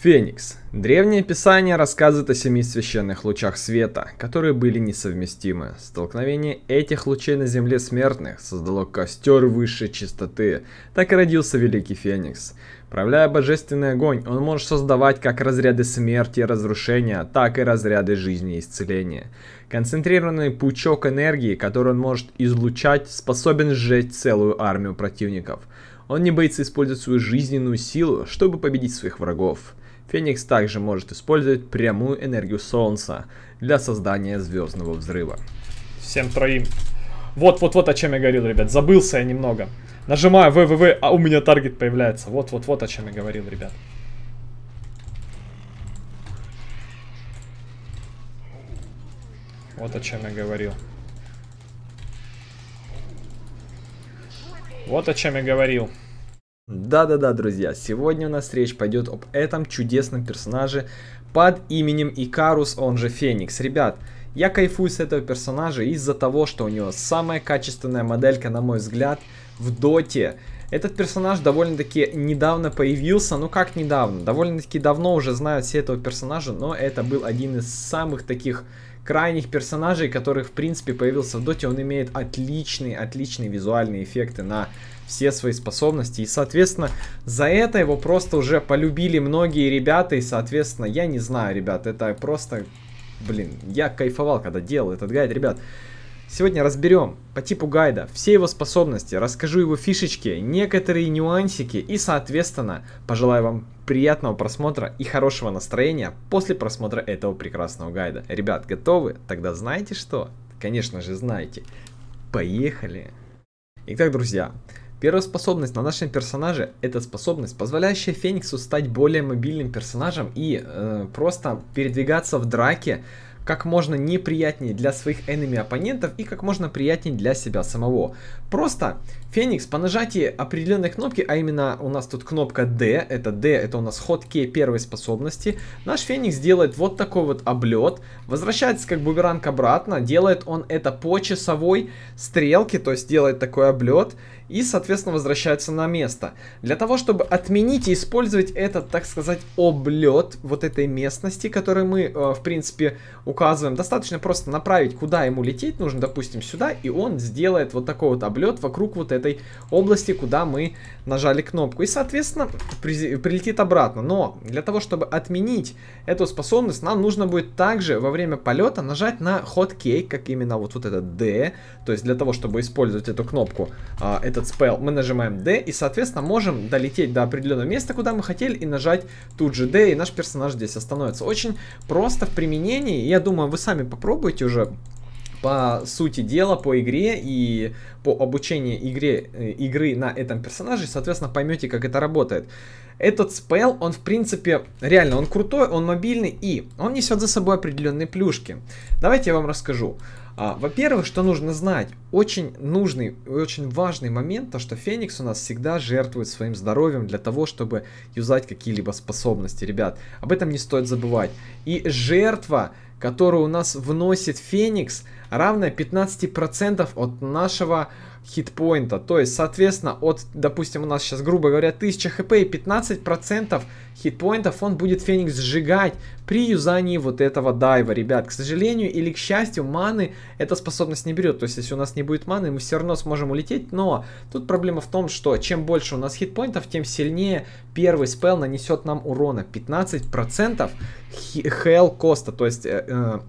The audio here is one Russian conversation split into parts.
Феникс. Древнее писание рассказывает о семи священных лучах света, которые были несовместимы. Столкновение этих лучей на земле смертных создало костер высшей чистоты. Так и родился Великий Феникс. Правляя божественный огонь, он может создавать как разряды смерти и разрушения, так и разряды жизни и исцеления. Концентрированный пучок энергии, который он может излучать, способен сжечь целую армию противников. Он не боится использовать свою жизненную силу, чтобы победить своих врагов. Феникс также может использовать прямую энергию Солнца для создания звездного взрыва. Всем троим. Вот-вот-вот о чем я говорил, ребят. Забылся я немного. Нажимаю ВВВ, а у меня таргет появляется. Вот-вот-вот о чем я говорил, ребят. Вот о чем я говорил. Вот о чем я говорил. Да-да-да, друзья, сегодня у нас речь пойдет об этом чудесном персонаже под именем Икарус, он же Феникс. Ребят, я кайфую с этого персонажа из-за того, что у него самая качественная моделька, на мой взгляд, в доте. Этот персонаж довольно-таки недавно появился, ну как недавно, довольно-таки давно уже знают все этого персонажа, но это был один из самых таких крайних персонажей, который в принципе появился в доте. Он имеет отличные, отличные визуальные эффекты на все свои способности. И, соответственно, за это его просто уже полюбили многие ребята. И, соответственно, я не знаю, ребят, это просто... Блин, я кайфовал, когда делал этот гайд. Ребят, сегодня разберем по типу гайда все его способности, расскажу его фишечки, некоторые нюансики и, соответственно, пожелаю вам приятного просмотра и хорошего настроения после просмотра этого прекрасного гайда. Ребят, готовы? Тогда знаете что? Конечно же знаете. Поехали! Итак, друзья, Первая способность на нашем персонаже это способность, позволяющая Фениксу стать более мобильным персонажем и э, просто передвигаться в драке как можно неприятнее для своих enemy оппонентов и как можно приятнее для себя самого. Просто Феникс по нажатии определенной кнопки, а именно у нас тут кнопка D, это D, это у нас ход кей первой способности, наш Феникс делает вот такой вот облет, возвращается как бумеранг обратно, делает он это по часовой стрелке, то есть делает такой облет, и, соответственно, возвращается на место. Для того, чтобы отменить и использовать этот, так сказать, облет вот этой местности, который мы, э, в принципе, указываем, достаточно просто направить, куда ему лететь нужно, допустим, сюда, и он сделает вот такой вот облет вокруг вот этой области, куда мы нажали кнопку. И, соответственно, при, прилетит обратно. Но для того, чтобы отменить эту способность, нам нужно будет также во время полета нажать на hotkey, как именно вот, вот это D, то есть для того, чтобы использовать эту кнопку, э, это этот спел, мы нажимаем D и, соответственно, можем долететь до определенного места, куда мы хотели, и нажать тут же D, и наш персонаж здесь остановится. Очень просто в применении, я думаю, вы сами попробуйте уже по сути дела, по игре и по обучению игре, э, игры на этом персонаже, соответственно, поймете, как это работает. Этот спел, он в принципе, реально, он крутой, он мобильный и он несет за собой определенные плюшки. Давайте я вам расскажу. А, Во-первых, что нужно знать, очень нужный и очень важный момент, то что Феникс у нас всегда жертвует своим здоровьем для того, чтобы юзать какие-либо способности, ребят. Об этом не стоит забывать. И жертва, которую у нас вносит Феникс, равная 15% от нашего хитпоинта. То есть, соответственно, от, допустим, у нас сейчас, грубо говоря, 1000 хп и 15% хитпоинтов он будет Феникс сжигать при юзании вот этого дайва, ребят. К сожалению или к счастью, маны эта способность не берет. То есть, если у нас не будет маны, мы все равно сможем улететь. Но тут проблема в том, что чем больше у нас хитпоинтов, тем сильнее первый спел нанесет нам урона. 15% хел коста, то есть... Э, э,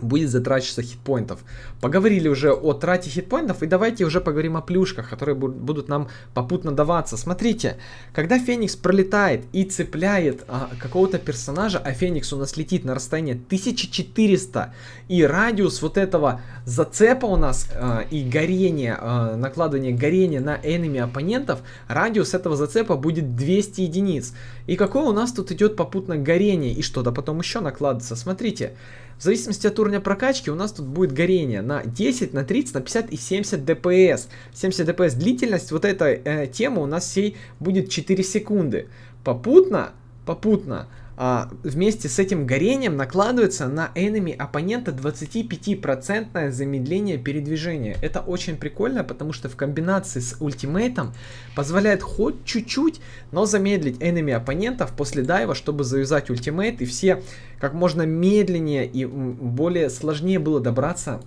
будет затрачиваться хитпоинтов. Поговорили уже о трате хитпоинтов, и давайте уже поговорим о плюшках, которые будут нам попутно даваться. Смотрите, когда Феникс пролетает и цепляет а, какого-то персонажа, а Феникс у нас летит на расстояние 1400, и радиус вот этого зацепа у нас а, и горения, а, накладывание горения на энеми оппонентов, радиус этого зацепа будет 200 единиц. И какое у нас тут идет попутно горение, и что-то потом еще накладывается. Смотрите, в зависимости от уровня прокачки у нас тут будет горение на 10, на 30, на 50 и 70 ДПС. 70 ДПС длительность вот этой э, темы у нас всей будет 4 секунды. Попутно, попутно вместе с этим горением накладывается на enemy оппонента 25% замедление передвижения. Это очень прикольно, потому что в комбинации с ультимейтом позволяет хоть чуть-чуть, но замедлить enemy оппонентов после дайва, чтобы завязать ультимейт, и все как можно медленнее и более сложнее было добраться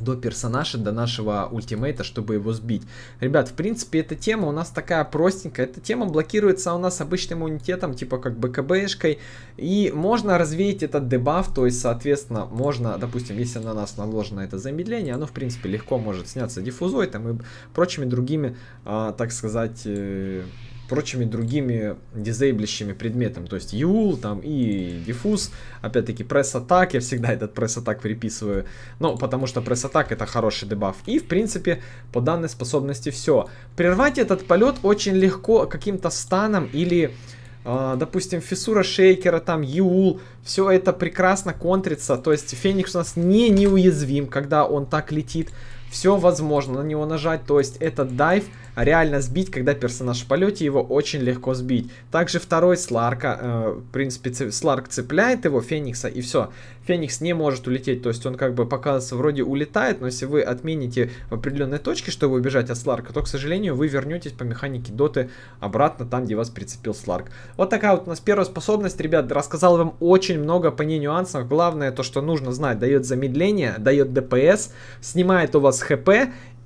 до персонажа, до нашего ультимейта, чтобы его сбить. Ребят, в принципе, эта тема у нас такая простенькая. Эта тема блокируется у нас обычным иммунитетом, типа как БКБшкой. И можно развеять этот дебаф, то есть, соответственно, можно, допустим, если на нас наложено это замедление, оно, в принципе, легко может сняться диффузой там и прочими другими, а, так сказать, э, прочими другими дизейблящими предметами. То есть юл там и диффуз. Опять-таки пресс-атак. Я всегда этот пресс-атак приписываю. Ну, потому что пресс-атак это хороший дебаф. И, в принципе, по данной способности все. Прервать этот полет очень легко каким-то станом или... Uh, допустим, фиссура шейкера, там, Юл, все это прекрасно контрится, то есть Феникс у нас не неуязвим, когда он так летит, все возможно на него нажать, то есть этот дайв реально сбить, когда персонаж в полете, его очень легко сбить. Также второй Сларка, э, в принципе, Сларк цепляет его, Феникса, и все. Феникс не может улететь, то есть он как бы показывается вроде улетает, но если вы отмените в определенной точке, чтобы убежать от Сларка, то, к сожалению, вы вернетесь по механике доты обратно там, где вас прицепил Сларк. Вот такая вот у нас первая способность, ребят, рассказал вам очень много по ней нюансов. Главное то, что нужно знать, дает замедление, дает ДПС, снимает у вас хп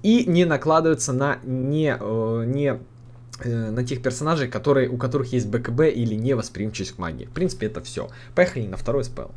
и не накладывается на не, э, не э, на тех персонажей, которые, у которых есть БКБ или невосприимчивость к магии. В принципе, это все. Поехали на второй спел.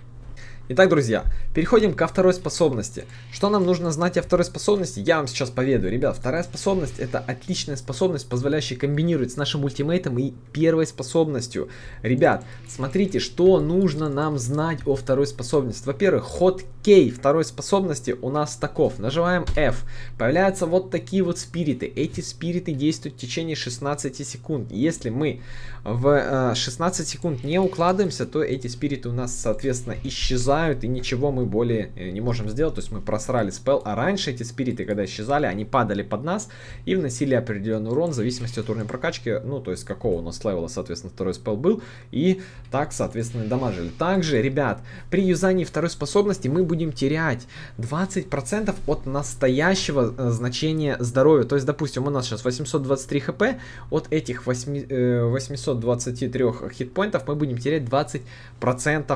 Итак, друзья, переходим ко второй способности. Что нам нужно знать о второй способности, я вам сейчас поведаю. Ребят, вторая способность это отличная способность, позволяющая комбинировать с нашим ультимейтом и первой способностью. Ребят, смотрите, что нужно нам знать о второй способности. Во-первых, ход кей второй способности у нас таков. Нажимаем F. Появляются вот такие вот спириты. Эти спириты действуют в течение 16 секунд. Если мы в 16 э, секунд не укладываемся, то эти спириты у нас, соответственно, исчезают, и ничего мы более э, не можем сделать, то есть мы просрали спел, а раньше эти спириты, когда исчезали, они падали под нас и вносили определенный урон в зависимости от уровня прокачки, ну, то есть какого у нас левела, соответственно, второй спел был, и так, соответственно, дамажили. Также, ребят, при юзании второй способности мы будем терять 20% от настоящего э, значения здоровья, то есть, допустим, у нас сейчас 823 хп, от этих 8, э, 800 23 хитпоинтов мы будем терять 20%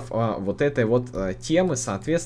а, вот этой вот темы, соответственно,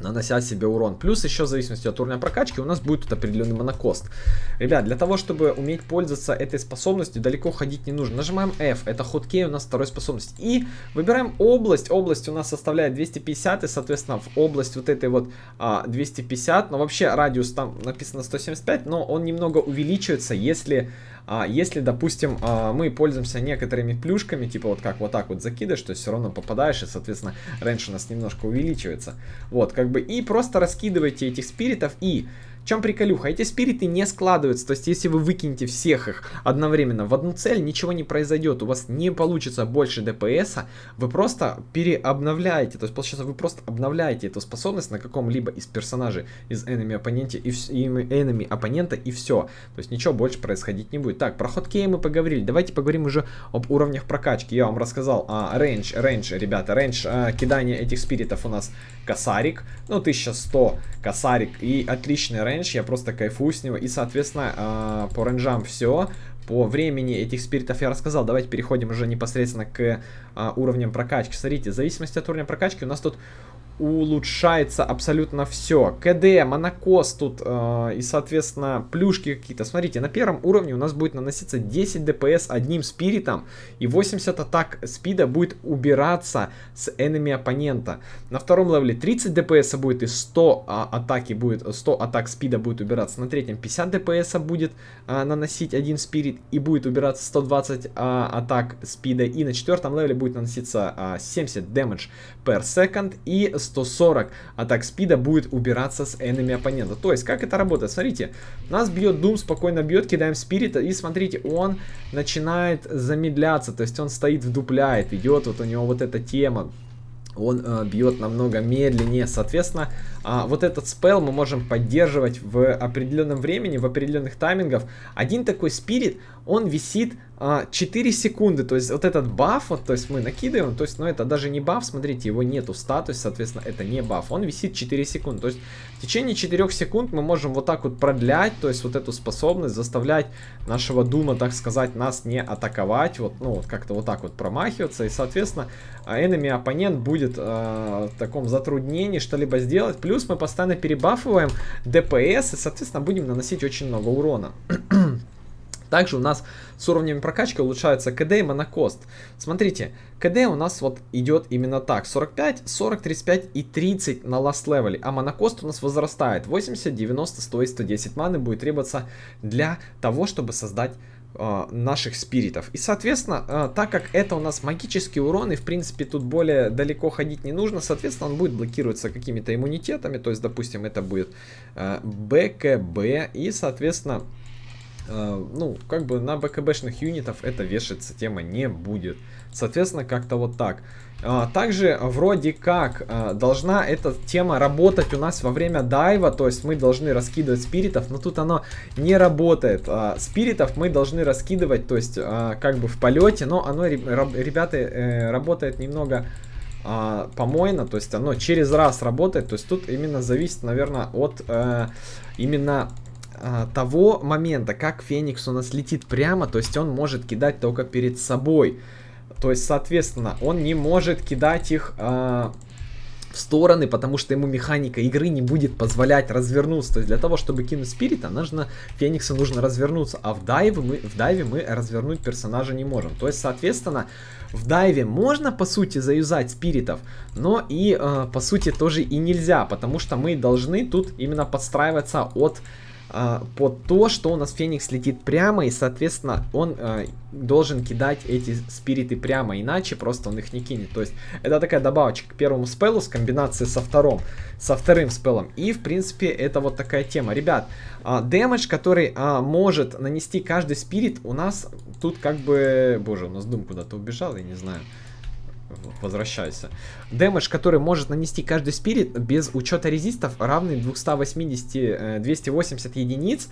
нанося себе урон. Плюс еще в зависимости от уровня прокачки у нас будет тут определенный монокост. Ребят, для того, чтобы уметь пользоваться этой способностью, далеко ходить не нужно. Нажимаем F, это хоткей у нас второй способность. И выбираем область. Область у нас составляет 250, и, соответственно, в область вот этой вот а, 250. Но вообще радиус там написано 175, но он немного увеличивается, если а если, допустим, а, мы пользуемся некоторыми плюшками, типа вот как вот так вот закидываешь, то все равно попадаешь, и, соответственно, рейндж у нас немножко увеличивается. Вот, как бы, и просто раскидывайте этих спиритов, и чем приколюха? Эти спириты не складываются, то есть если вы выкинете всех их одновременно в одну цель, ничего не произойдет, у вас не получится больше ДПС, вы просто переобновляете, то есть получается вы просто обновляете эту способность на каком-либо из персонажей из enemy оппоненте и, и enemy оппонента и все, то есть ничего больше происходить не будет. Так, про ход мы поговорили, давайте поговорим уже об уровнях прокачки, я вам рассказал, а, range, range, ребята, range а, кидания этих спиритов у нас косарик, ну 1100 косарик и отличный range, range, я просто кайфую с него. И, соответственно, э, по рейнджам все. По времени этих спиритов я рассказал. Давайте переходим уже непосредственно к э, уровням прокачки. Смотрите, в зависимости от уровня прокачки у нас тут улучшается абсолютно все. КД, mana cost тут э, и, соответственно, плюшки какие-то. Смотрите, на первом уровне у нас будет наноситься 10 DPS одним спиритом и 80 attack speed а будет убираться с enemy оппонента. На втором левеле 30 DPS будет и 100 а, атаки будет, 100 attack speed а будет убираться. На третьем 50 DPS будет а, наносить один спирит и будет убираться 120 а, атак спида. И на четвертом левеле будет наноситься а, 70 damage per second и 140 атак спида будет убираться с enemy оппонента. То есть, как это работает? Смотрите, нас бьет Doom, спокойно бьет, кидаем спирита, и смотрите, он начинает замедляться, то есть он стоит, вдупляет, идет, вот у него вот эта тема он э, бьет намного медленнее. Соответственно, э, вот этот спел мы можем поддерживать в определенном времени, в определенных таймингах. Один такой спирит, он висит 4 секунды, то есть вот этот баф, вот, то есть мы накидываем, то есть, но это даже не баф, смотрите, его нету в статусе, соответственно, это не баф, он висит 4 секунды, то есть в течение 4 секунд мы можем вот так вот продлять, то есть вот эту способность, заставлять нашего Дума, так сказать, нас не атаковать, вот, ну, вот как-то вот так вот промахиваться, и, соответственно, enemy оппонент будет э, в таком затруднении что-либо сделать, плюс мы постоянно перебафываем DPS, и, соответственно, будем наносить очень много урона. Также у нас с уровнями прокачки улучшаются КД и mana cost. Смотрите, КД у нас вот идет именно так. 45, 40, 35 и 30 на last левеле. А mana cost у нас возрастает. 80, 90, 100 и 110 маны будет требоваться для того, чтобы создать э, наших спиритов. И, соответственно, э, так как это у нас магический урон, и, в принципе, тут более далеко ходить не нужно, соответственно, он будет блокироваться какими-то иммунитетами. То есть, допустим, это будет э, БКБ, и, соответственно, Э, ну, как бы на БКБшных юнитов это вешаться тема не будет. Соответственно, как-то вот так. А, также вроде как а, должна эта тема работать у нас во время дайва, то есть мы должны раскидывать спиритов, но тут оно не работает. А, спиритов мы должны раскидывать, то есть как бы в полете, но оно, ребята, э, работает немного помойно, то есть оно через раз работает, то есть тут именно зависит, наверное, от э, именно а, того момента, как Феникс у нас летит прямо, то есть он может кидать только перед собой. То есть, соответственно, он не может кидать их а, в стороны, потому что ему механика игры не будет позволять развернуться. То есть для того, чтобы кинуть спирита, нужно Фениксу нужно развернуться, а в дайве мы, в дайве мы развернуть персонажа не можем. То есть, соответственно, в дайве можно, по сути, заюзать спиритов, но и, э, по сути, тоже и нельзя, потому что мы должны тут именно подстраиваться от а, под то, что у нас Феникс летит прямо, и, соответственно, он а, должен кидать эти спириты прямо, иначе просто он их не кинет. То есть, это такая добавочка к первому спеллу с комбинацией со вторым, со вторым спеллом. И, в принципе, это вот такая тема. Ребят, а, damage, который а, может нанести каждый спирит, у нас тут как бы... Боже, у нас Дум куда-то убежал, я не знаю возвращайся. Damage, который может нанести каждый спирит без учета резистов, равный 280, 280 э, единиц.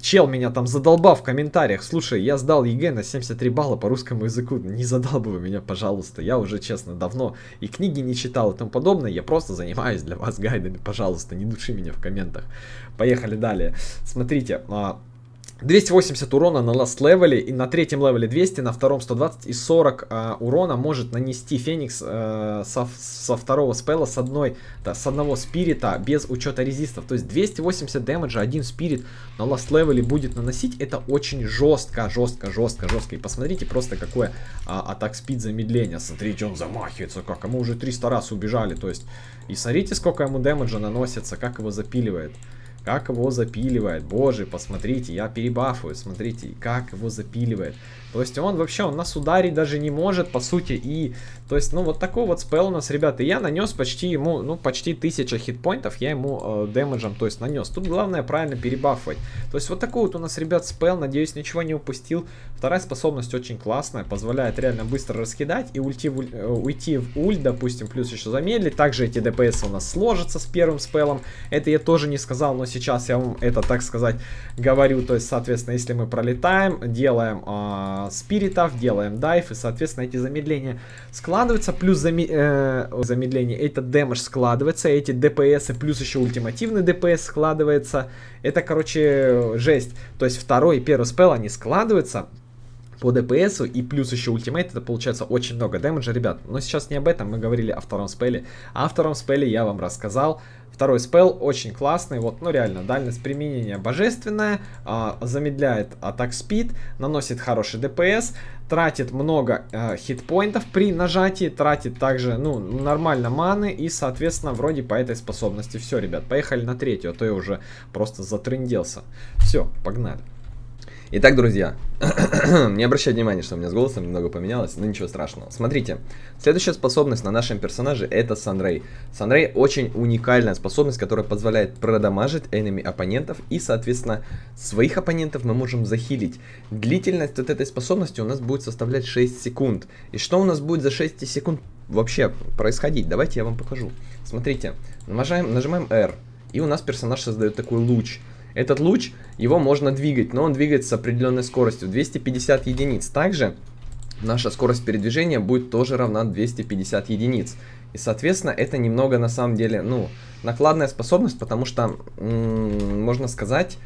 Чел меня там задолбал в комментариях. Слушай, я сдал ЕГЭ на 73 балла по русскому языку. Не задалбывай меня, пожалуйста. Я уже, честно, давно и книги не читал и тому подобное. Я просто занимаюсь для вас гайдами. Пожалуйста, не души меня в комментах. Поехали далее. Смотрите, а, 280 урона на last левеле, и на третьем левеле 200, на втором 120 и 40 э, урона может нанести Феникс э, со, со второго спела с одной, да, с одного спирита без учета резистов. То есть 280 damage а один спирит на last левеле будет наносить. Это очень жестко, жестко, жестко, жестко. И посмотрите просто какое а, attack speed замедление. Смотрите, он замахивается как, а мы уже 300 раз убежали. То есть, и смотрите, сколько ему дэмэджа наносится, как его запиливает. Как его запиливает. Боже, посмотрите, я перебафую. Смотрите, как его запиливает. То есть он вообще, он нас ударить даже не может, по сути. И, то есть, ну, вот такой вот спел у нас, ребята. Я нанес почти ему, ну, почти 1000 хитпоинтов. Я ему э, дэмэджем, то есть, нанес. Тут главное правильно перебафывать. То есть, вот такой вот у нас, ребят, спел. Надеюсь, ничего не упустил. Вторая способность очень классная. Позволяет реально быстро раскидать и уйти в, э, уйти в ульт, допустим, плюс еще замедлить. Также эти ДПС у нас сложатся с первым спелом. Это я тоже не сказал, но сейчас я вам это, так сказать, говорю. То есть, соответственно, если мы пролетаем, делаем э, спиритов, делаем дайв, и, соответственно, эти замедления складываются, плюс заме э, замедление, этот дэмэдж складывается, эти ДПС, плюс еще ультимативный ДПС складывается. Это, короче, жесть. То есть, второй и первый спел, они складываются, по ДПС и плюс еще ультимейт, это получается очень много дэмэджа, ребят. Но сейчас не об этом, мы говорили о втором спеле. О втором спеле я вам рассказал. Второй спел очень классный, вот, ну реально, дальность применения божественная, а, замедляет атак спид, наносит хороший ДПС, тратит много а, хитпоинтов при нажатии, тратит также, ну, нормально маны и, соответственно, вроде по этой способности. Все, ребят, поехали на третью, а то я уже просто затрынделся. Все, погнали. Итак, друзья, не обращайте внимания, что у меня с голосом немного поменялось, но ничего страшного. Смотрите, следующая способность на нашем персонаже это Санрей. Санрей очень уникальная способность, которая позволяет продамажить энеми оппонентов и, соответственно, своих оппонентов мы можем захилить. Длительность вот этой способности у нас будет составлять 6 секунд. И что у нас будет за 6 секунд вообще происходить? Давайте я вам покажу. Смотрите, нажимаем, нажимаем R, и у нас персонаж создает такой луч. Этот луч, его можно двигать, но он двигается с определенной скоростью, 250 единиц. Также наша скорость передвижения будет тоже равна 250 единиц. И, соответственно, это немного на самом деле, ну, накладная способность, потому что, можно сказать,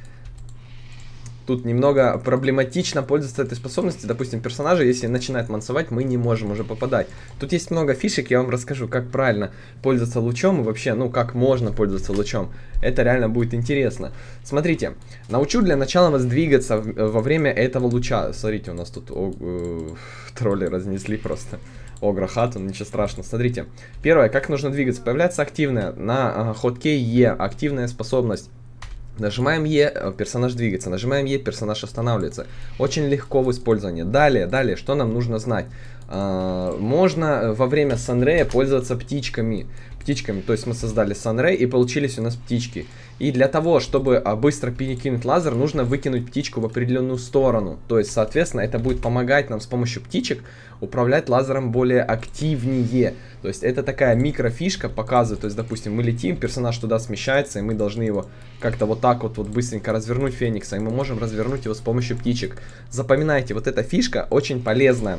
тут немного проблематично пользоваться этой способностью. Допустим, персонажи, если начинает мансовать, мы не можем уже попадать. Тут есть много фишек, я вам расскажу, как правильно пользоваться лучом и вообще, ну, как можно пользоваться лучом. Это реально будет интересно. Смотрите, научу для начала вас двигаться во время этого луча. Смотрите, у нас тут о, э, тролли разнесли просто. Огра хату, ничего страшного. Смотрите, первое, как нужно двигаться. Появляется активная на э, ходке Е, активная способность Нажимаем Е, э, персонаж двигается. Нажимаем Е, персонаж останавливается. Очень легко в использовании. Далее, далее, что нам нужно знать? А, можно во время санрея пользоваться птичками. Птичками, то есть мы создали санрей и получились у нас птички. И для того, чтобы а, быстро перекинуть лазер, нужно выкинуть птичку в определенную сторону. То есть, соответственно, это будет помогать нам с помощью птичек управлять лазером более активнее. То есть это такая микрофишка показывает, то есть, допустим, мы летим, персонаж туда смещается, и мы должны его как-то вот так вот, вот быстренько развернуть Феникса, и мы можем развернуть его с помощью птичек. Запоминайте, вот эта фишка очень полезная.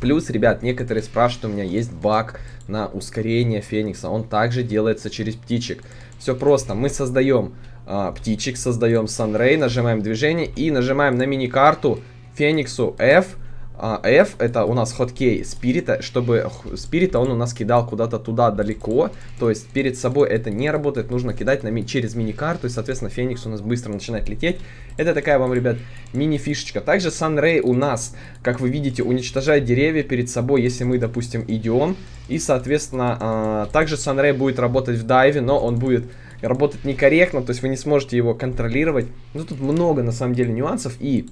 Плюс, ребят, некоторые спрашивают, у меня есть баг на ускорение Феникса, он также делается через птичек. Все просто, мы создаем а, птичек, создаем Sunray, нажимаем движение и нажимаем на мини-карту Фениксу F, а, F это у нас хоткей спирита, чтобы спирита он у нас кидал куда-то туда далеко, то есть перед собой это не работает, нужно кидать на, через мини-карту, и соответственно Феникс у нас быстро начинает лететь. Это такая вам, ребят, мини-фишечка. Также Sunray у нас, как вы видите, уничтожает деревья перед собой, если мы, допустим, идем, и соответственно а, также Sunray будет работать в дайве, но он будет работать некорректно, то есть вы не сможете его контролировать. Ну тут много на самом деле нюансов, и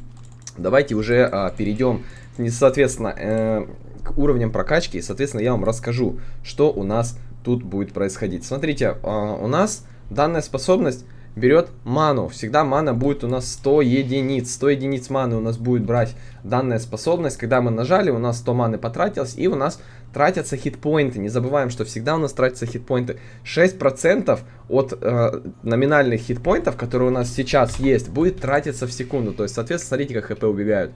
давайте уже а, перейдем соответственно, э, к уровням прокачки. И, соответственно, я вам расскажу, что у нас тут будет происходить. Смотрите, э, у нас данная способность берет ману. Всегда мана будет у нас 100 единиц. 100 единиц маны у нас будет брать данная способность. Когда мы нажали, у нас 100 маны потратилось, и у нас тратятся хитпоинты. Не забываем, что всегда у нас тратятся хитпоинты. 6% от э, номинальных хитпоинтов, которые у нас сейчас есть, будет тратиться в секунду. То есть, соответственно, смотрите, как хп убегают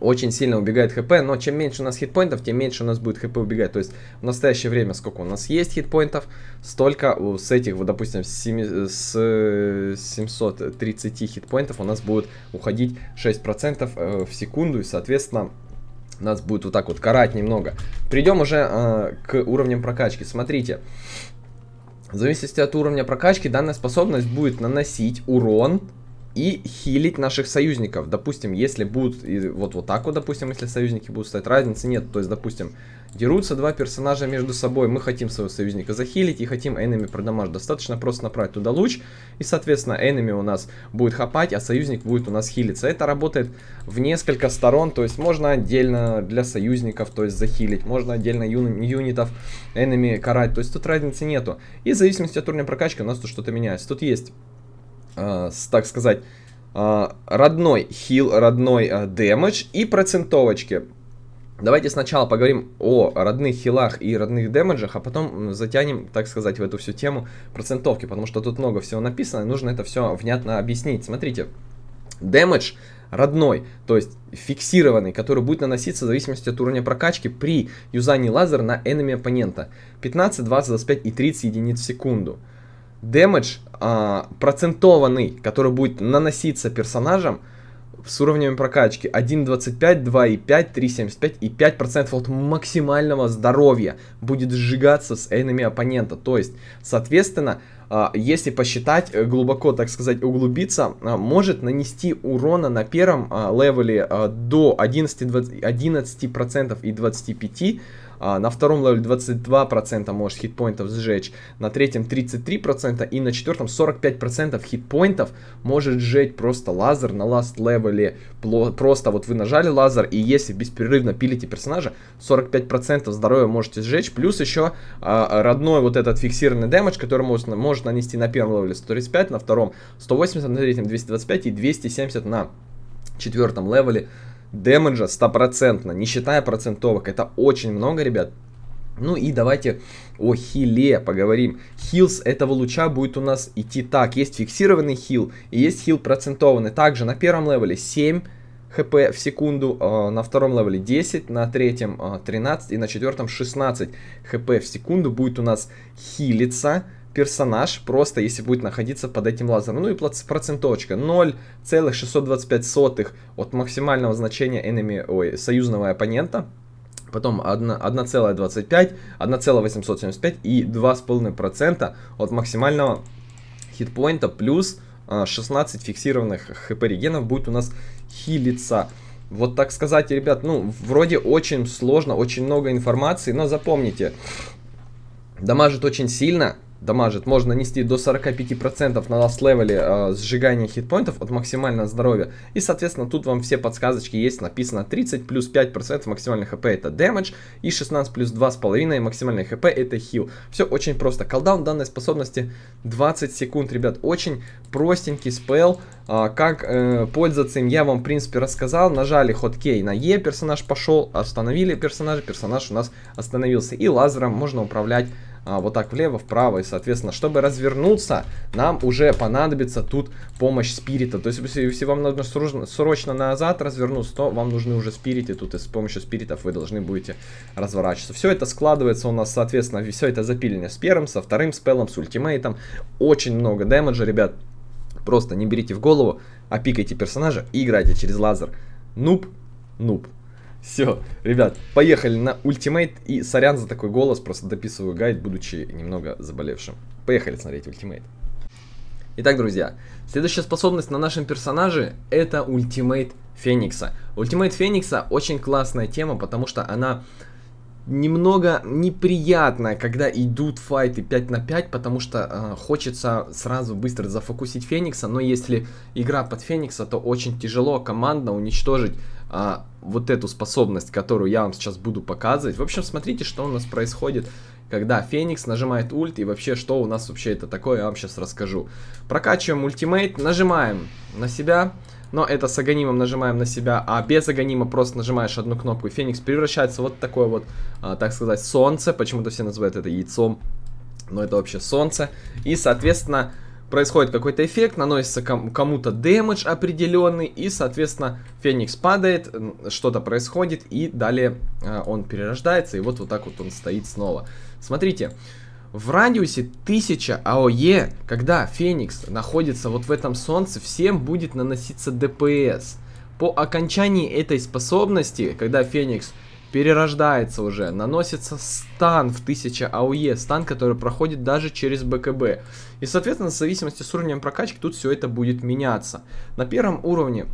очень сильно убегает хп, но чем меньше у нас хитпоинтов, тем меньше у нас будет хп убегать. То есть в настоящее время сколько у нас есть хитпоинтов, столько с этих, вот допустим, с, 7, с 730 хитпоинтов у нас будет уходить 6% э, в секунду, и соответственно нас будет вот так вот карать немного. Придем уже э, к уровням прокачки. Смотрите, в зависимости от уровня прокачки данная способность будет наносить урон и хилить наших союзников. Допустим, если будут, вот, вот так вот, допустим, если союзники будут стоять, разницы нет. То есть, допустим, дерутся два персонажа между собой, мы хотим своего союзника захилить и хотим enemy продамаж. Достаточно просто направить туда луч, и, соответственно, enemy у нас будет хапать, а союзник будет у нас хилиться. Это работает в несколько сторон, то есть можно отдельно для союзников, то есть захилить, можно отдельно юни юнитов enemy карать, то есть тут разницы нету. И в зависимости от уровня прокачки у нас тут что-то меняется. Тут есть так сказать, э, родной хил, родной э, дэмэдж и процентовочки. Давайте сначала поговорим о родных хилах и родных дэмэджах, а потом затянем, так сказать, в эту всю тему процентовки, потому что тут много всего написано, и нужно это все внятно объяснить. Смотрите, дэмэдж родной, то есть фиксированный, который будет наноситься в зависимости от уровня прокачки при юзании лазера на enemy оппонента. 15, 20, 25 и 30 единиц в секунду дэмэдж а, процентованный, который будет наноситься персонажам с уровнями прокачки 1.25, 2.5, 3.75 и 5% от максимального здоровья будет сжигаться с энеми оппонента. То есть, соответственно, а, если посчитать, э, глубоко, так сказать, углубиться, а, может нанести урона на первом левеле до 11%, 20, 11% и 25%, а, на втором левеле 22% может хитпоинтов сжечь, на третьем 33% и на четвертом 45% хитпоинтов может сжечь просто лазер на last левеле. Просто вот вы нажали лазер и если беспрерывно пилите персонажа, 45% здоровья можете сжечь, плюс еще а, родной вот этот фиксированный damage, который может, может нанести на первом левеле 135, на втором 180, на третьем 225 и 270 на четвертом левеле damage а стопроцентно, не считая процентовок. Это очень много, ребят. Ну и давайте о хиле поговорим. Хил с этого луча будет у нас идти так. Есть фиксированный хил и есть хил процентованный. Также на первом левеле 7 хп в секунду, э, на втором левеле 10, на третьем э, 13 и на четвертом 16 хп в секунду будет у нас хилиться персонаж, просто если будет находиться под этим лазером. Ну и процентовочка 0,625 от максимального значения enemy, ой, союзного оппонента потом 1,25, 1,875 и 2,5% от максимального хитпоинта плюс 16 а, фиксированных хп регенов будет у нас хилиться. Вот так сказать, ребят, ну, вроде очень сложно, очень много информации, но запомните, дамажит очень сильно, дамажит, можно нанести до 45% на last левеле э, сжигания хитпоинтов от максимального здоровья. И, соответственно, тут вам все подсказочки есть, написано 30 плюс 5% максимальный хп это damage, и 16 плюс 2,5 максимальный хп это heal. Все очень просто. Колдаун данной способности 20 секунд, ребят. Очень простенький спел. Э, как э, пользоваться им я вам, в принципе, рассказал. Нажали хоткей на E, персонаж пошел, остановили персонажа, персонаж у нас остановился. И лазером можно управлять а, вот так влево, вправо, и, соответственно, чтобы развернуться, нам уже понадобится тут помощь спирита. То есть, если, вам нужно срочно, назад развернуться, то вам нужны уже спириты, тут и с помощью спиритов вы должны будете разворачиваться. Все это складывается у нас, соответственно, все это запиление с первым, со вторым спеллом, с ультимейтом. Очень много damage а, ребят. Просто не берите в голову, а пикайте персонажа и играйте через лазер. Нуб, нуб. Все, ребят, поехали на ультимейт. И сорян за такой голос, просто дописываю гайд, будучи немного заболевшим. Поехали смотреть ультимейт. Итак, друзья, следующая способность на нашем персонаже это ультимейт Феникса. Ультимейт Феникса очень классная тема, потому что она немного неприятная, когда идут файты 5 на 5, потому что э, хочется сразу быстро зафокусить Феникса, но если игра под Феникса, то очень тяжело командно уничтожить а, вот эту способность, которую я вам сейчас буду показывать. В общем, смотрите, что у нас происходит, когда Феникс нажимает ульт, и вообще, что у нас вообще это такое, я вам сейчас расскажу. Прокачиваем ультимейт, нажимаем на себя, но это с аганимом нажимаем на себя, а без аганима просто нажимаешь одну кнопку, и Феникс превращается вот такое вот, а, так сказать, солнце, почему-то все называют это яйцом, но это вообще солнце, и, соответственно, происходит какой-то эффект, наносится кому-то дэмэдж определенный, и, соответственно, Феникс падает, что-то происходит, и далее э, он перерождается, и вот вот так вот он стоит снова. Смотрите, в радиусе 1000 АОЕ, когда Феникс находится вот в этом солнце, всем будет наноситься ДПС. По окончании этой способности, когда Феникс перерождается уже, наносится стан в 1000 АОЕ, стан, который проходит даже через БКБ. И, соответственно, в зависимости с уровнем прокачки тут все это будет меняться. На первом уровне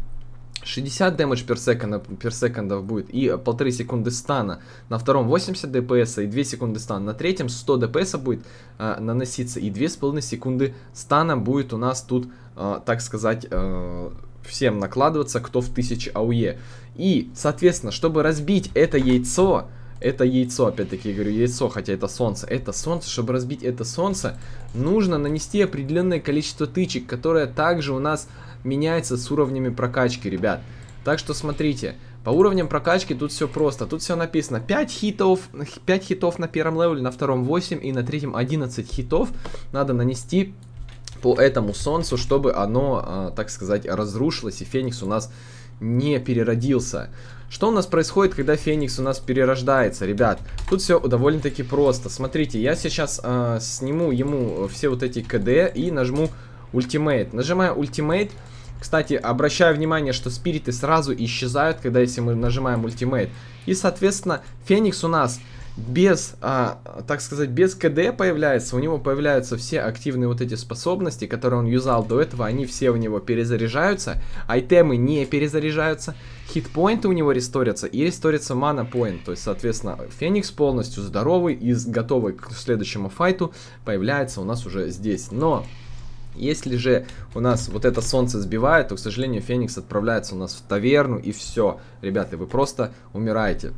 60 damage per second, per секундов будет и полторы секунды стана. На втором 80 ДПС и 2 секунды стана. На третьем 100 ДПС будет э, наноситься и 2,5 секунды стана будет у нас тут, э, так сказать, э, всем накладываться, кто в 1000 АУЕ. И, соответственно, чтобы разбить это яйцо, это яйцо, опять-таки я говорю яйцо, хотя это солнце, это солнце, чтобы разбить это солнце, нужно нанести определенное количество тычек, которое также у нас меняется с уровнями прокачки, ребят. Так что смотрите, по уровням прокачки тут все просто. Тут все написано 5 хитов, 5 хитов на первом левеле, на втором 8 и на третьем 11 хитов надо нанести по этому солнцу, чтобы оно, а, так сказать, разрушилось и Феникс у нас не переродился. Что у нас происходит, когда Феникс у нас перерождается, ребят? Тут все довольно-таки просто. Смотрите, я сейчас э, сниму ему все вот эти КД и нажму ультимейт. Нажимаю ультимейт. Кстати, обращаю внимание, что спириты сразу исчезают, когда если мы нажимаем ультимейт. И, соответственно, Феникс у нас без, а, так сказать, без КД появляется, у него появляются все активные вот эти способности, которые он юзал до этого, они все у него перезаряжаются, айтемы не перезаряжаются, хитпоинты у него ресторятся и ресторится мана поинт, то есть, соответственно, Феникс полностью здоровый и готовый к следующему файту появляется у нас уже здесь, но... Если же у нас вот это солнце сбивает, то, к сожалению, Феникс отправляется у нас в таверну и все. Ребята, вы просто умираете.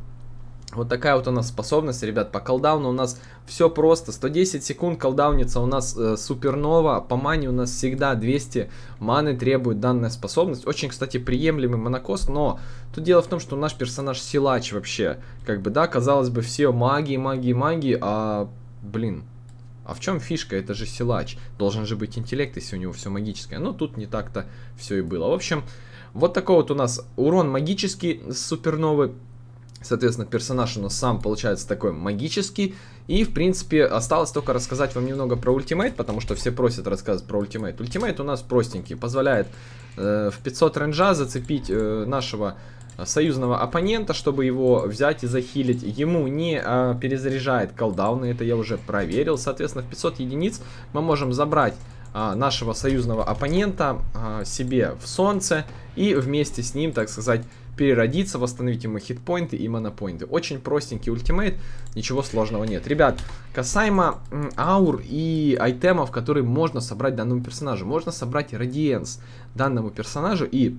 Вот такая вот у нас способность, ребят, по колдауну у нас все просто. 110 секунд колдаунится у нас э, супернова, по мане у нас всегда 200 маны требует данная способность. Очень, кстати, приемлемый монокост, но тут дело в том, что наш персонаж силач вообще. Как бы, да, казалось бы, все магии, магии, магии, а, блин, а в чем фишка? Это же силач. Должен же быть интеллект, если у него все магическое. Но тут не так-то все и было. В общем, вот такой вот у нас урон магический с суперновы. Соответственно, персонаж у нас сам получается такой магический. И, в принципе, осталось только рассказать вам немного про ультимейт, потому что все просят рассказывать про ультимейт. Ультимейт у нас простенький, позволяет э, в 500 ренджа зацепить э, нашего союзного оппонента, чтобы его взять и захилить. Ему не э, перезаряжает колдауны, это я уже проверил. Соответственно, в 500 единиц мы можем забрать э, нашего союзного оппонента э, себе в солнце и вместе с ним, так сказать, переродиться, восстановить ему хитпоинты и монопоинты. Очень простенький ультимейт, ничего сложного нет. Ребят, касаемо аур и айтемов, которые можно собрать данному персонажу. Можно собрать радиенс данному персонажу и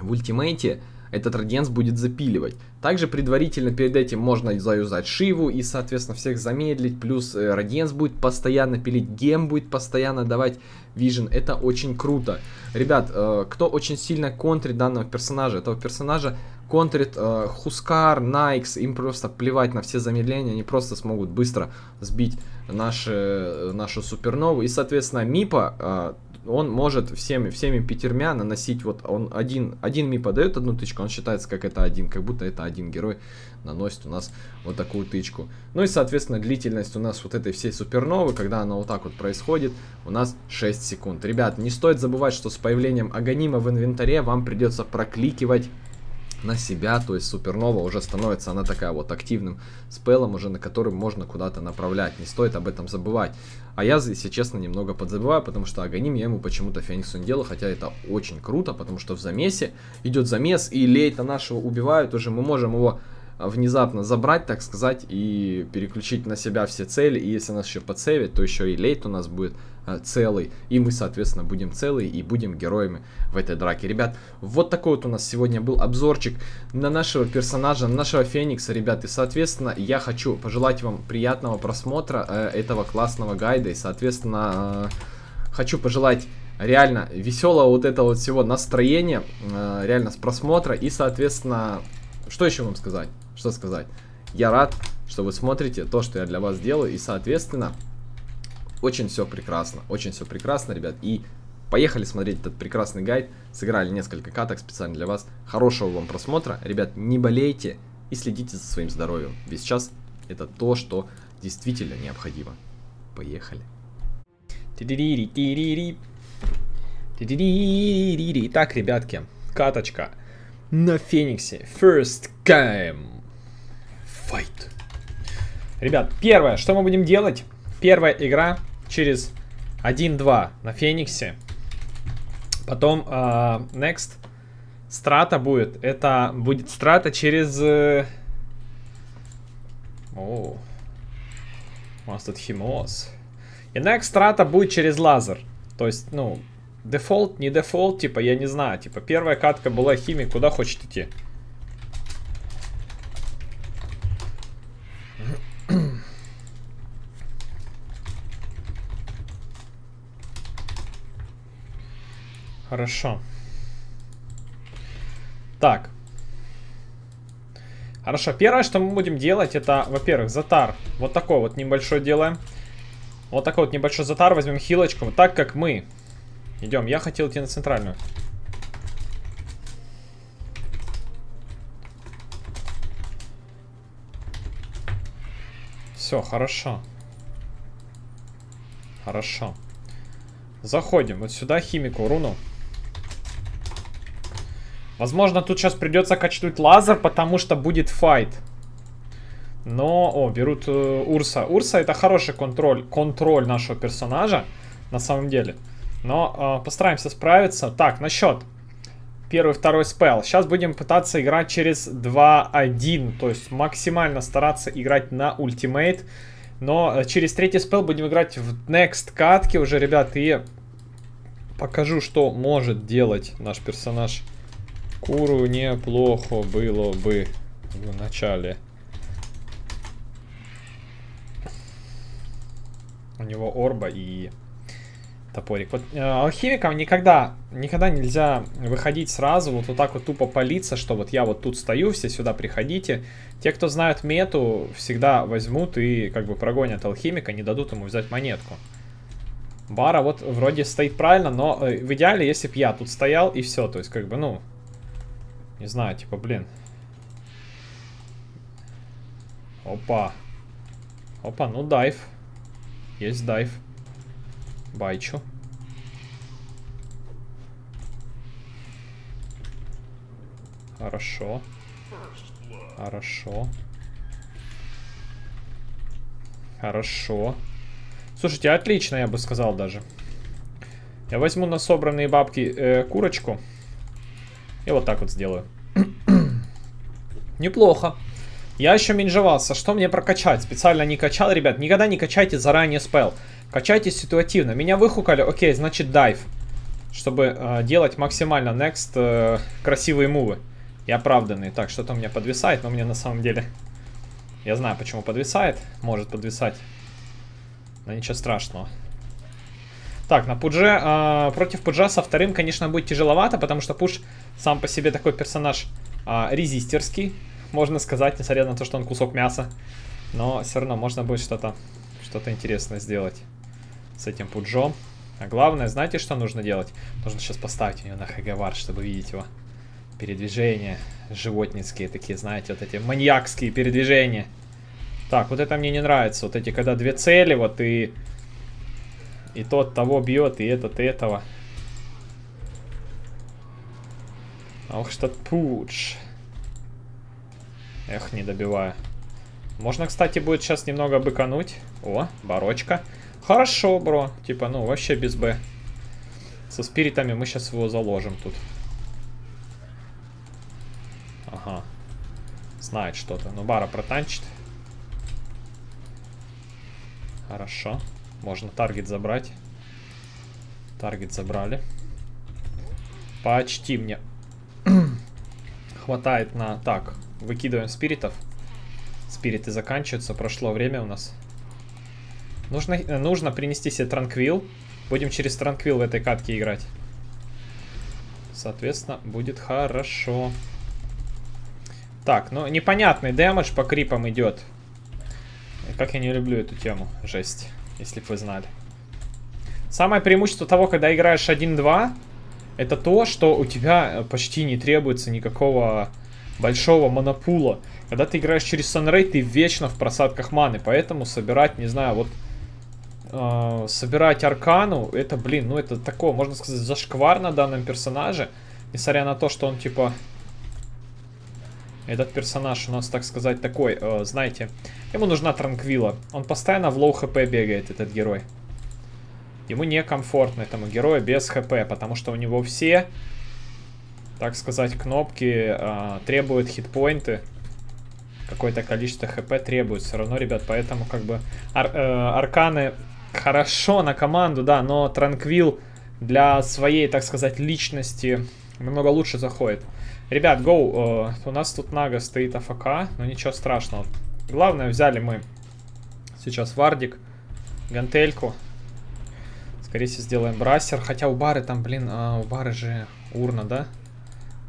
в ультимейте этот радиенс будет запиливать. Также предварительно перед этим можно заюзать Шиву и, соответственно, всех замедлить. Плюс э, радиенс будет постоянно пилить, гем будет постоянно давать вижен. Это очень круто. Ребят, э, кто очень сильно контрит данного персонажа, этого персонажа контрит э, Хускар, Найкс, им просто плевать на все замедления, они просто смогут быстро сбить наши, нашу супернову. И, соответственно, Мипа он может всеми, всеми пятермя наносить, вот он один, один ми подает одну тычку, он считается как это один, как будто это один герой наносит у нас вот такую тычку. Ну и, соответственно, длительность у нас вот этой всей суперновы, когда она вот так вот происходит, у нас 6 секунд. Ребят, не стоит забывать, что с появлением Аганима в инвентаре вам придется прокликивать на себя, то есть супернова уже становится она такая вот активным спелом, уже на которым можно куда-то направлять, не стоит об этом забывать. А я, если честно, немного подзабываю, потому что Аганим я ему почему-то Фениксу не делал, хотя это очень круто, потому что в замесе идет замес, и лейта нашего убивают уже, мы можем его внезапно забрать, так сказать, и переключить на себя все цели, и если нас еще подсейвит, то еще и лейт у нас будет целый, и мы, соответственно, будем целые и будем героями в этой драке. Ребят, вот такой вот у нас сегодня был обзорчик на нашего персонажа, на нашего Феникса, ребят, и, соответственно, я хочу пожелать вам приятного просмотра э, этого классного гайда, и, соответственно, э, хочу пожелать реально веселого вот этого вот всего настроения, э, реально с просмотра, и, соответственно, что еще вам сказать? Что сказать? Я рад, что вы смотрите то, что я для вас делаю, и, соответственно, очень все прекрасно, очень все прекрасно, ребят, и поехали смотреть этот прекрасный гайд, сыграли несколько каток специально для вас, хорошего вам просмотра, ребят, не болейте и следите за своим здоровьем, ведь сейчас это то, что действительно необходимо. Поехали. Так, ребятки, каточка на Фениксе. First game. Fight. Ребят, первое, что мы будем делать? Первая игра через 1-2 на Фениксе. Потом uh, next страта будет. Это будет страта через... Э, о, у нас тут химоз. И next страта будет через лазер. То есть, ну, Дефолт, не дефолт, типа, я не знаю. Типа, первая катка была химик, куда хочет идти? Хорошо. Так. Хорошо, первое, что мы будем делать, это, во-первых, затар. Вот такой вот небольшой делаем. Вот такой вот небольшой затар, возьмем хилочку. Так как мы Идем, я хотел идти на центральную. Все, хорошо. Хорошо. Заходим вот сюда, химику, руну. Возможно, тут сейчас придется качнуть лазер, потому что будет файт. Но, о, берут э, Урса. Урса это хороший контроль, контроль нашего персонажа, на самом деле. Но э, постараемся справиться. Так, насчет первый, второй спел. Сейчас будем пытаться играть через 2-1. То есть максимально стараться играть на ультимейт. Но э, через третий спел будем играть в next катке уже, ребят. И покажу, что может делать наш персонаж. Куру неплохо было бы в начале. У него орба и топорик. Вот э, алхимикам никогда, никогда нельзя выходить сразу, вот, вот так вот тупо палиться, что вот я вот тут стою, все сюда приходите. Те, кто знают мету, всегда возьмут и как бы прогонят алхимика, не дадут ему взять монетку. Бара вот вроде стоит правильно, но э, в идеале, если бы я тут стоял и все, то есть как бы, ну, не знаю, типа, блин. Опа. Опа, ну дайв. Есть дайв. Байчу. Хорошо. Хорошо. Хорошо. Слушайте, отлично, я бы сказал даже. Я возьму на собранные бабки э, курочку. И вот так вот сделаю. Неплохо. Я еще менжевался. Что мне прокачать? Специально не качал, ребят. Никогда не качайте заранее спел. Качайте ситуативно. Меня выхукали. Окей, значит дайв. Чтобы э, делать максимально next э, красивые мувы. И оправданные. Так, что-то у меня подвисает, но мне на самом деле... Я знаю, почему подвисает. Может подвисать. Но ничего страшного. Так, на Пудже, э, против Пуджа со вторым, конечно, будет тяжеловато, потому что Пуш сам по себе такой персонаж э, резистерский можно сказать, несмотря на то, что он кусок мяса. Но все равно можно будет что-то что-то интересное сделать с этим пуджом. А главное, знаете, что нужно делать? Нужно сейчас поставить ее на хагавар, чтобы видеть его передвижения животницкие такие, знаете, вот эти маньякские передвижения. Так, вот это мне не нравится. Вот эти, когда две цели, вот и... И тот того бьет, и этот этого. Ох, что пудж. Эх, не добиваю. Можно, кстати, будет сейчас немного быкануть. О, барочка. Хорошо, бро. Типа, ну, вообще без Б. Со спиритами мы сейчас его заложим тут. Ага. Знает что-то. Ну, бара протанчит. Хорошо. Можно таргет забрать. Таргет забрали. Почти мне. Хватает на... Так, Выкидываем спиритов. Спириты заканчиваются, прошло время у нас. Нужно, э, нужно принести себе транквил. Будем через транквил в этой катке играть. Соответственно, будет хорошо. Так, ну непонятный дэмэдж по крипам идет. Как я не люблю эту тему. Жесть, если бы вы знали. Самое преимущество того, когда играешь 1-2, это то, что у тебя почти не требуется никакого большого монопула. Когда ты играешь через Sunray, ты вечно в просадках маны, поэтому собирать, не знаю, вот... Э, собирать Аркану, это, блин, ну это такое, можно сказать, зашквар на данном персонаже. Несмотря на то, что он, типа... Этот персонаж у нас, так сказать, такой, э, знаете, ему нужна транквила. Он постоянно в low хп бегает, этот герой. Ему некомфортно этому герою без хп, потому что у него все так сказать, кнопки э, требуют хитпоинты. Какое-то количество хп требует все равно, ребят. Поэтому как бы ар э, арканы хорошо на команду, да, но транквил для своей, так сказать, личности намного лучше заходит. Ребят, гоу, э, у нас тут Нага стоит АФК, но ничего страшного. Главное, взяли мы сейчас Вардик, Гантельку. Скорее всего, сделаем Брасер. Хотя у Бары там, блин, а, у Бары же урна, да?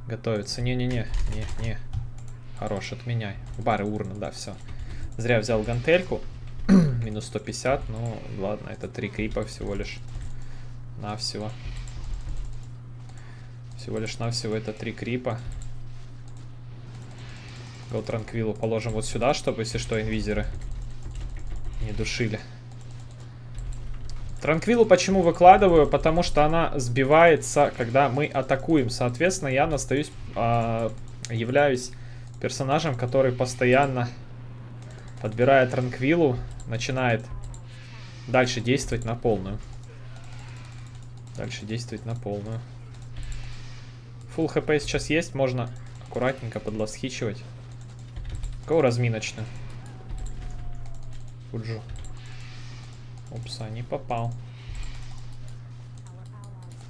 Готовится. Не-не-не. Не-не. Хорош, отменяй. Бары урна, да, все. Зря взял гантельку. Минус 150. Ну, ладно, это три крипа всего лишь. Навсего. Всего лишь навсего это три крипа. Го транквилу положим вот сюда, чтобы, если что, инвизеры не душили. Транквилу почему выкладываю? Потому что она сбивается, когда мы атакуем. Соответственно, я остаюсь, э, являюсь персонажем, который постоянно, подбирая Транквилу, начинает дальше действовать на полную. Дальше действовать на полную. Фул хп сейчас есть, можно аккуратненько подлосхичивать. Кого разминочную? Фуджу. Упса, не попал.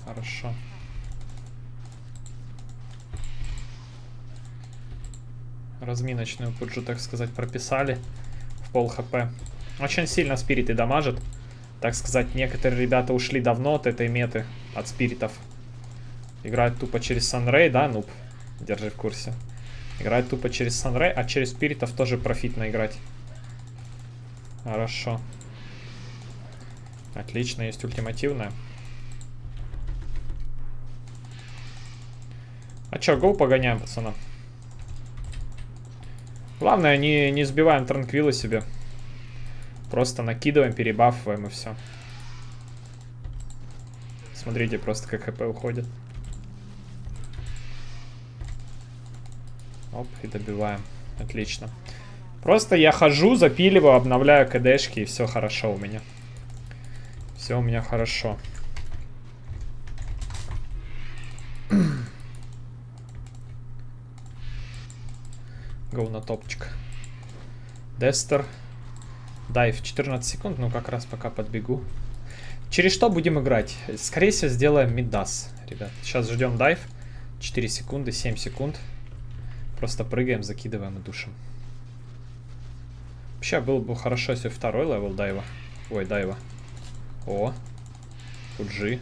Хорошо. Разминочную пуджу, так сказать, прописали в пол хп. Очень сильно спириты дамажат. Так сказать, некоторые ребята ушли давно от этой меты, от спиритов. Играют тупо через Санрей, да, нуб? Держи в курсе. Играют тупо через Санрей, а через спиритов тоже профитно играть. Хорошо. Отлично, есть ультимативная. А чё, гоу погоняем, пацана. Главное, не, не сбиваем транквилы себе. Просто накидываем, перебафываем и все. Смотрите просто, как хп уходит. Оп, и добиваем. Отлично. Просто я хожу, запиливаю, обновляю кдшки, и все хорошо у меня. Все у меня хорошо. Go на топчик. Дестер. Dive 14 секунд, ну как раз пока подбегу. Через что будем играть? Скорее всего сделаем мидас, ребят. Сейчас ждем dive. 4 секунды, 7 секунд. Просто прыгаем, закидываем и душим. Вообще было бы хорошо, если второй level дайва. Ой, дайва. О. Фуджи.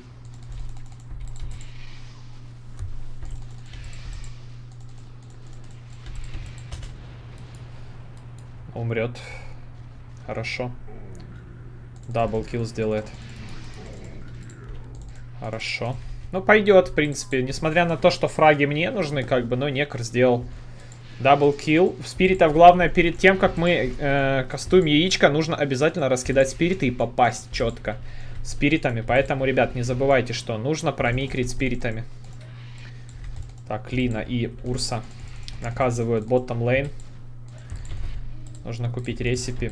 Умрет. Хорошо. Double kill сделает. Хорошо. Ну, пойдет, в принципе. Несмотря на то, что фраги мне нужны, как бы, но Некр сделал double kill. Спиритов главное, перед тем, как мы э, кастуем яичко, нужно обязательно раскидать спириты и попасть четко спиритами. Поэтому, ребят, не забывайте, что нужно промикрить спиритами. Так, Лина и Урса наказывают боттом лейн. Нужно купить ресипи.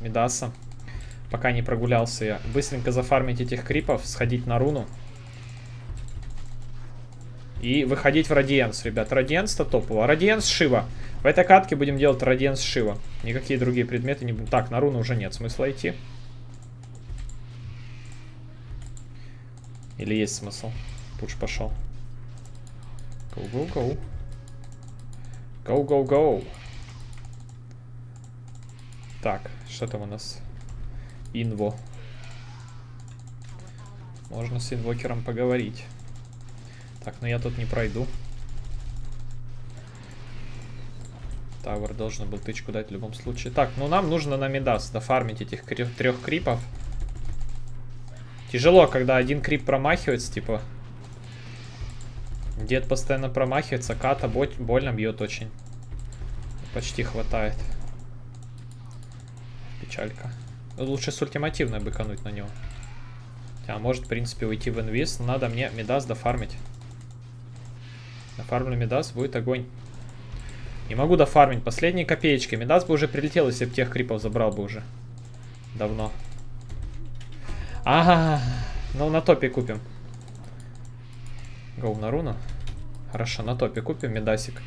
Медаса. Пока не прогулялся я. Быстренько зафармить этих крипов, сходить на руну. И выходить в Радиенс, ребят. Радиенс-то топово. Радиенс Шива. В этой катке будем делать Радиенс Шива. Никакие другие предметы не будем. Так, на руну уже нет смысла идти. Или есть смысл? Пуш пошел. Go-go-go. Go-go-go. Так, что там у нас? Инво. Можно с инвокером поговорить. Так, но я тут не пройду. Тавер должен был тычку дать в любом случае. Так, ну нам нужно на Медас дофармить этих трех крипов. Тяжело, когда один крип промахивается, типа. Дед постоянно промахивается, ката больно бьет очень. Почти хватает печалька. Лучше с ультимативной быкануть на него. А может, в принципе, уйти в инвиз. Надо мне Медас дофармить. Дофармлю Медас, будет огонь. Не могу дофармить. Последние копеечки. Медас бы уже прилетел, если бы тех крипов забрал бы уже. Давно. Ага. Ну, на топе купим. Гоу на руну. Хорошо, на топе купим медасик.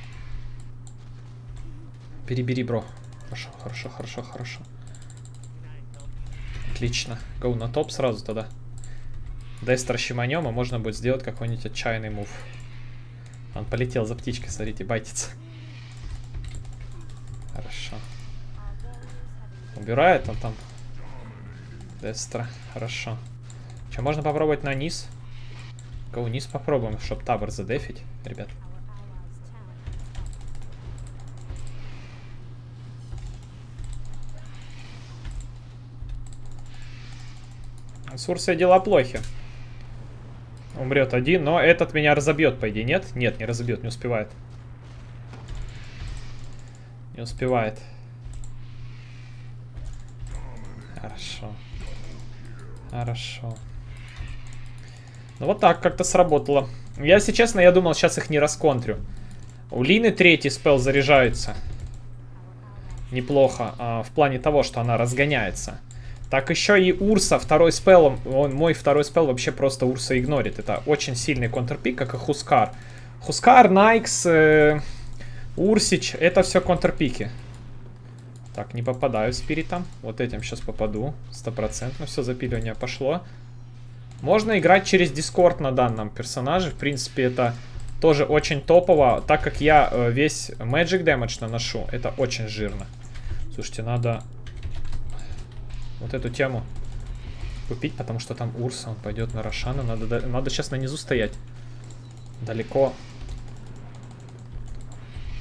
Перебери, бро. Хорошо, хорошо, хорошо, хорошо. Отлично. Гоу на топ сразу тогда. Дестер щеманем, и можно будет сделать какой-нибудь отчаянный мув. Он полетел за птичкой, смотрите, байтится. Хорошо. Убирает он там. Дестра. Хорошо. Что, можно попробовать на низ? Гоу низ попробуем, чтобы табор задефить, ребят. С Урсой дела плохи. Умрет один, но этот меня разобьет, по идее, нет? Нет, не разобьет, не успевает. Не успевает. Хорошо. Хорошо. Ну вот так как-то сработало. Я, если честно, я думал, сейчас их не расконтрю. У Лины третий спел заряжается. Неплохо. А, в плане того, что она разгоняется. Так еще и Урса, второй спел, он, мой второй спел вообще просто Урса игнорит. Это очень сильный контрпик, как и Хускар. Хускар, Найкс, э, Урсич, это все контрпики. Так, не попадаю спиритом. Вот этим сейчас попаду. Стопроцентно все запиливание пошло. Можно играть через Дискорд на данном персонаже. В принципе, это тоже очень топово. Так как я э, весь Magic Damage наношу, это очень жирно. Слушайте, надо вот эту тему купить, потому что там Урса, он пойдет на Рошана. Надо, надо сейчас на низу стоять. Далеко.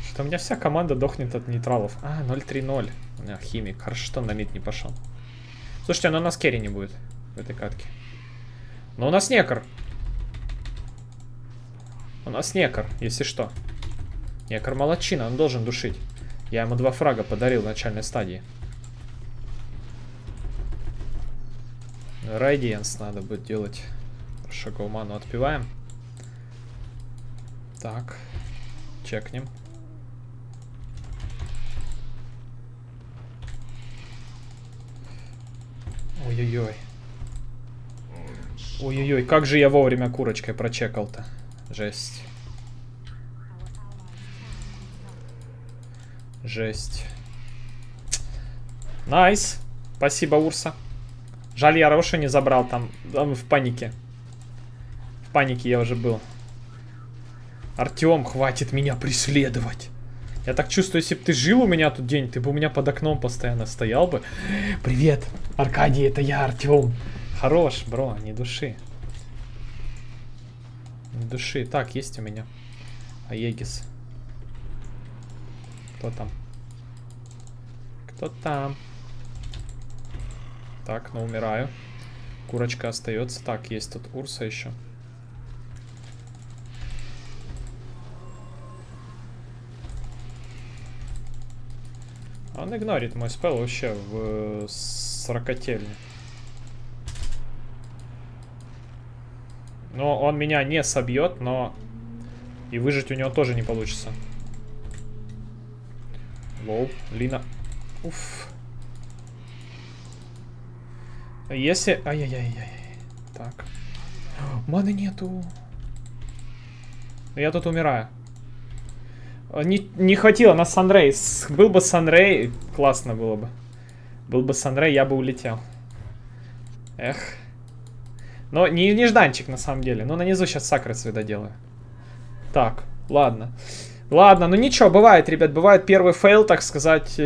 Что у меня вся команда дохнет от нейтралов. А, 0-3-0. У меня химик. Хорошо, что на мид не пошел. Слушайте, но у нас керри не будет в этой катке. Но у нас некор. У нас некор, если что. Некор молодчина, он должен душить. Я ему два фрага подарил в начальной стадии. Райдиенс надо будет делать. Хорошо, отпиваем. Так. Чекнем. Ой-ой-ой. Ой-ой-ой, как же я вовремя курочкой прочекал-то. Жесть. Жесть. Nice. Спасибо, Урса. Жаль, я Роша не забрал там, там в панике. В панике я уже был. Артем, хватит меня преследовать. Я так чувствую, если бы ты жил у меня тут день, ты бы у меня под окном постоянно стоял бы. Привет, Аркадий, это я, Артем. Хорош, бро, не души. Не души. Так, есть у меня. Aegis. Кто там? Кто там? Так, ну умираю. Курочка остается. Так, есть тут Урса еще. Он игнорит мой спел вообще в сорокотельне. Но он меня не собьет, но и выжить у него тоже не получится. Лоу, Лина. Уф. Если... Ай-яй-яй-яй. Так. Маны нету. Я тут умираю. Не, не хватило на Санрей. Был бы Санрей, классно было бы. Был бы Санрей, я бы улетел. Эх. Но не нежданчик на самом деле. Но на низу сейчас сакры доделаю. Так, ладно. Ладно, ну ничего, бывает, ребят, бывает первый фейл, так сказать.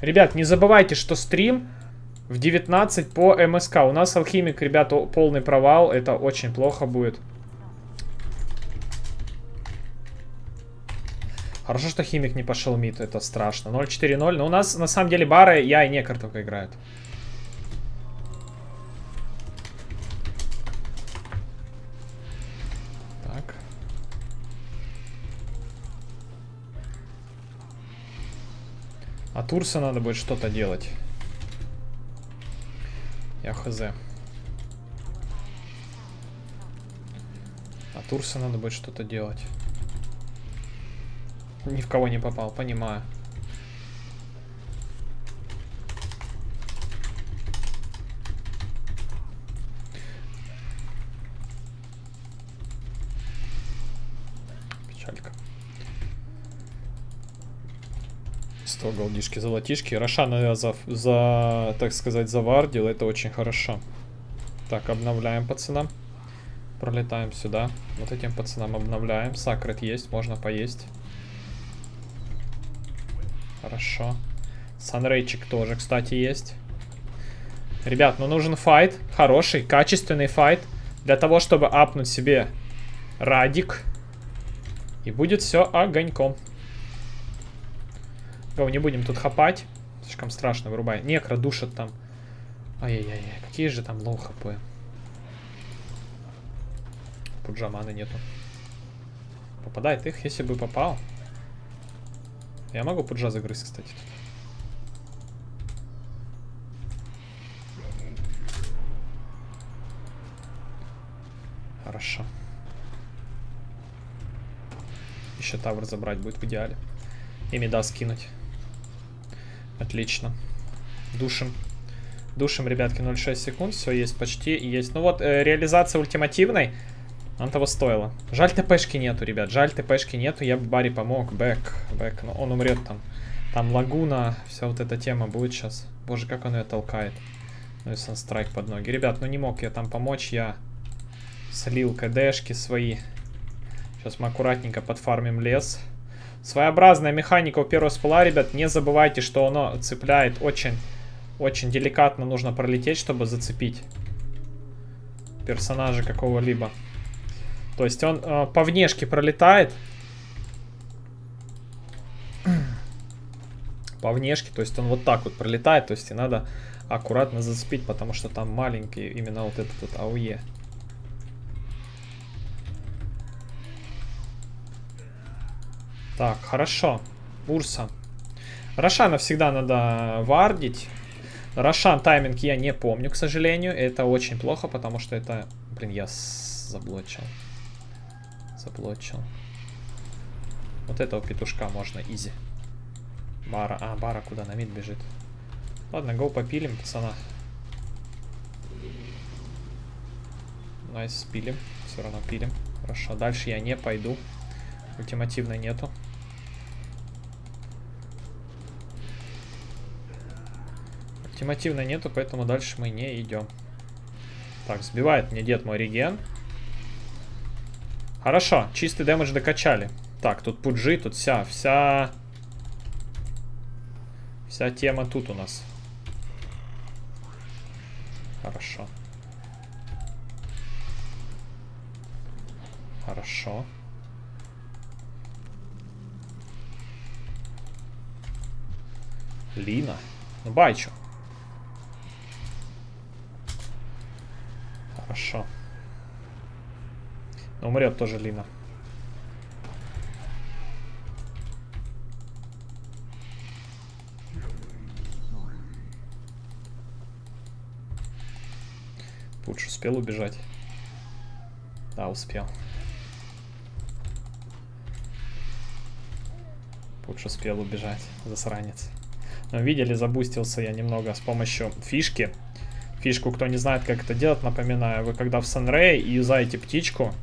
Ребят, не забывайте, что стрим в 19 по МСК. У нас алхимик, ребят, о- полный провал. Это очень плохо будет. Хорошо, что химик не пошел мид, это страшно. 0-4-0. Но у нас на самом деле бары, я и некор только играют. От Урса надо будет что-то делать. Я хз. От Урса надо будет что-то делать. Ни в кого не попал, понимаю. Печалька. 100 голдишки, золотишки. Рошана за, за, так сказать, завардил. Это очень хорошо. Так, обновляем пацанам. Пролетаем сюда. Вот этим пацанам обновляем. Сакрет есть, можно поесть. Хорошо. Санрейчик тоже, кстати, есть. Ребят, ну нужен файт. Хороший, качественный файт. Для того, чтобы апнуть себе радик. И будет все огоньком. Го, не будем тут хапать. Слишком страшно, вырубай. Некро душит там. Ай-яй-яй, какие же там low хп. Пуджа маны нету. Попадает их, если бы попал. Я могу пуджа загрызть, кстати. Хорошо. Еще тавр забрать будет в идеале. И меда скинуть. Отлично. Душим. Душим, ребятки, 0,6 секунд. Все, есть почти. Есть. Ну вот, э, реализация ультимативной. Он того стоило. Жаль, ТПшки нету, ребят. Жаль, ТПшки нету. Я бы Барри помог. Бэк. Бэк. Но он умрет там. Там лагуна. Вся вот эта тема будет сейчас. Боже, как он ее толкает. Ну и санстрайк под ноги. Ребят, ну не мог я там помочь. Я Слил КДшки свои. Сейчас мы аккуратненько подфармим лес. Своеобразная механика у первого спала, ребят. Не забывайте, что оно цепляет очень, очень деликатно. Нужно пролететь, чтобы зацепить персонажа какого-либо. То есть он э, по внешке пролетает. по внешке, то есть он вот так вот пролетает. То есть и надо аккуратно зацепить, потому что там маленький именно вот этот вот АУЕ. Так, хорошо. Урса. Рошана всегда надо вардить. Рошан тайминг я не помню, к сожалению. Это очень плохо, потому что это... Блин, я заблочил. Заблочил. Вот этого петушка можно изи. Бара. А, Бара куда? На мид бежит. Ладно, go попилим, пацана. Nice, пилим. Все равно пилим. Хорошо, дальше я не пойду. Ультимативной нету. Ультимативной нету, поэтому дальше мы не идем. Так, сбивает мне дед мой реген. Хорошо, чистый damage докачали. Так, тут пуджи, тут вся, вся... Вся тема тут у нас. Хорошо. Хорошо. Лина. Ну, байчу. Хорошо. Но умрет тоже Лина. Пуч успел убежать? Да, успел. Пуч успел убежать, засранец. Но видели, забустился я немного с помощью фишки. Фишку, кто не знает, как это делать, напоминаю. Вы когда в Санрей юзаете птичку,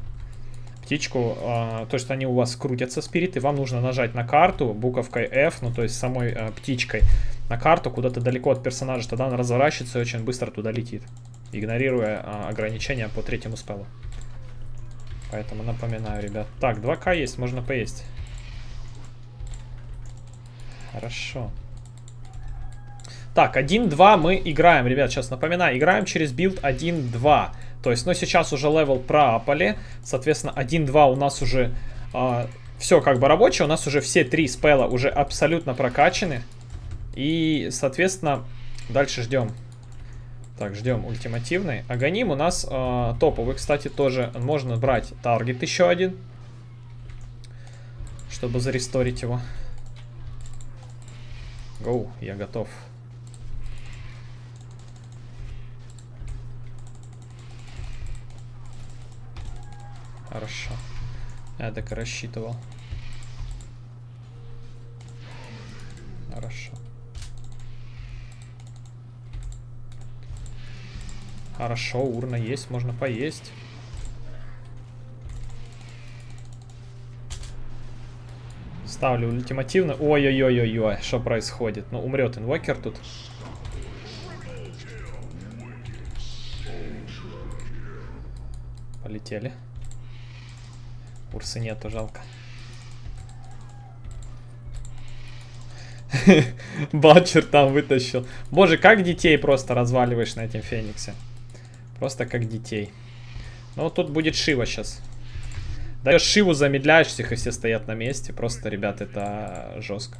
птичку, э, то есть они у вас крутятся спириты, вам нужно нажать на карту буковкой F, ну то есть самой э, птичкой, на карту куда-то далеко от персонажа, тогда она разворачивается и очень быстро туда летит, игнорируя э, ограничения по третьему спелу. Поэтому напоминаю, ребят. Так, 2К есть, можно поесть. Хорошо. Так, 1-2 мы играем, ребят, сейчас напоминаю, играем через билд 1-2. То есть, ну, сейчас уже level проапали, соответственно, 1-2 у нас уже э, а, все как бы рабочее, у нас уже все три спела уже абсолютно прокачаны. И, соответственно, дальше ждем. Так, ждем ультимативный. Аганим у нас э, топовый, кстати, тоже. Можно брать target еще один, чтобы заресторить его. Гоу, я готов. Хорошо. Я так и рассчитывал. Хорошо. Хорошо, урна есть, можно поесть. Ставлю ультимативно. Ой-ой-ой-ой-ой, что происходит? Ну, умрет инвокер тут. Полетели. Урсы нету, жалко. Батчер там вытащил. Боже, как детей просто разваливаешь на этом Фениксе. Просто как детей. Ну, тут будет Шива сейчас. Даешь Шиву, замедляешь всех, и все стоят на месте. Просто, ребят, это жестко.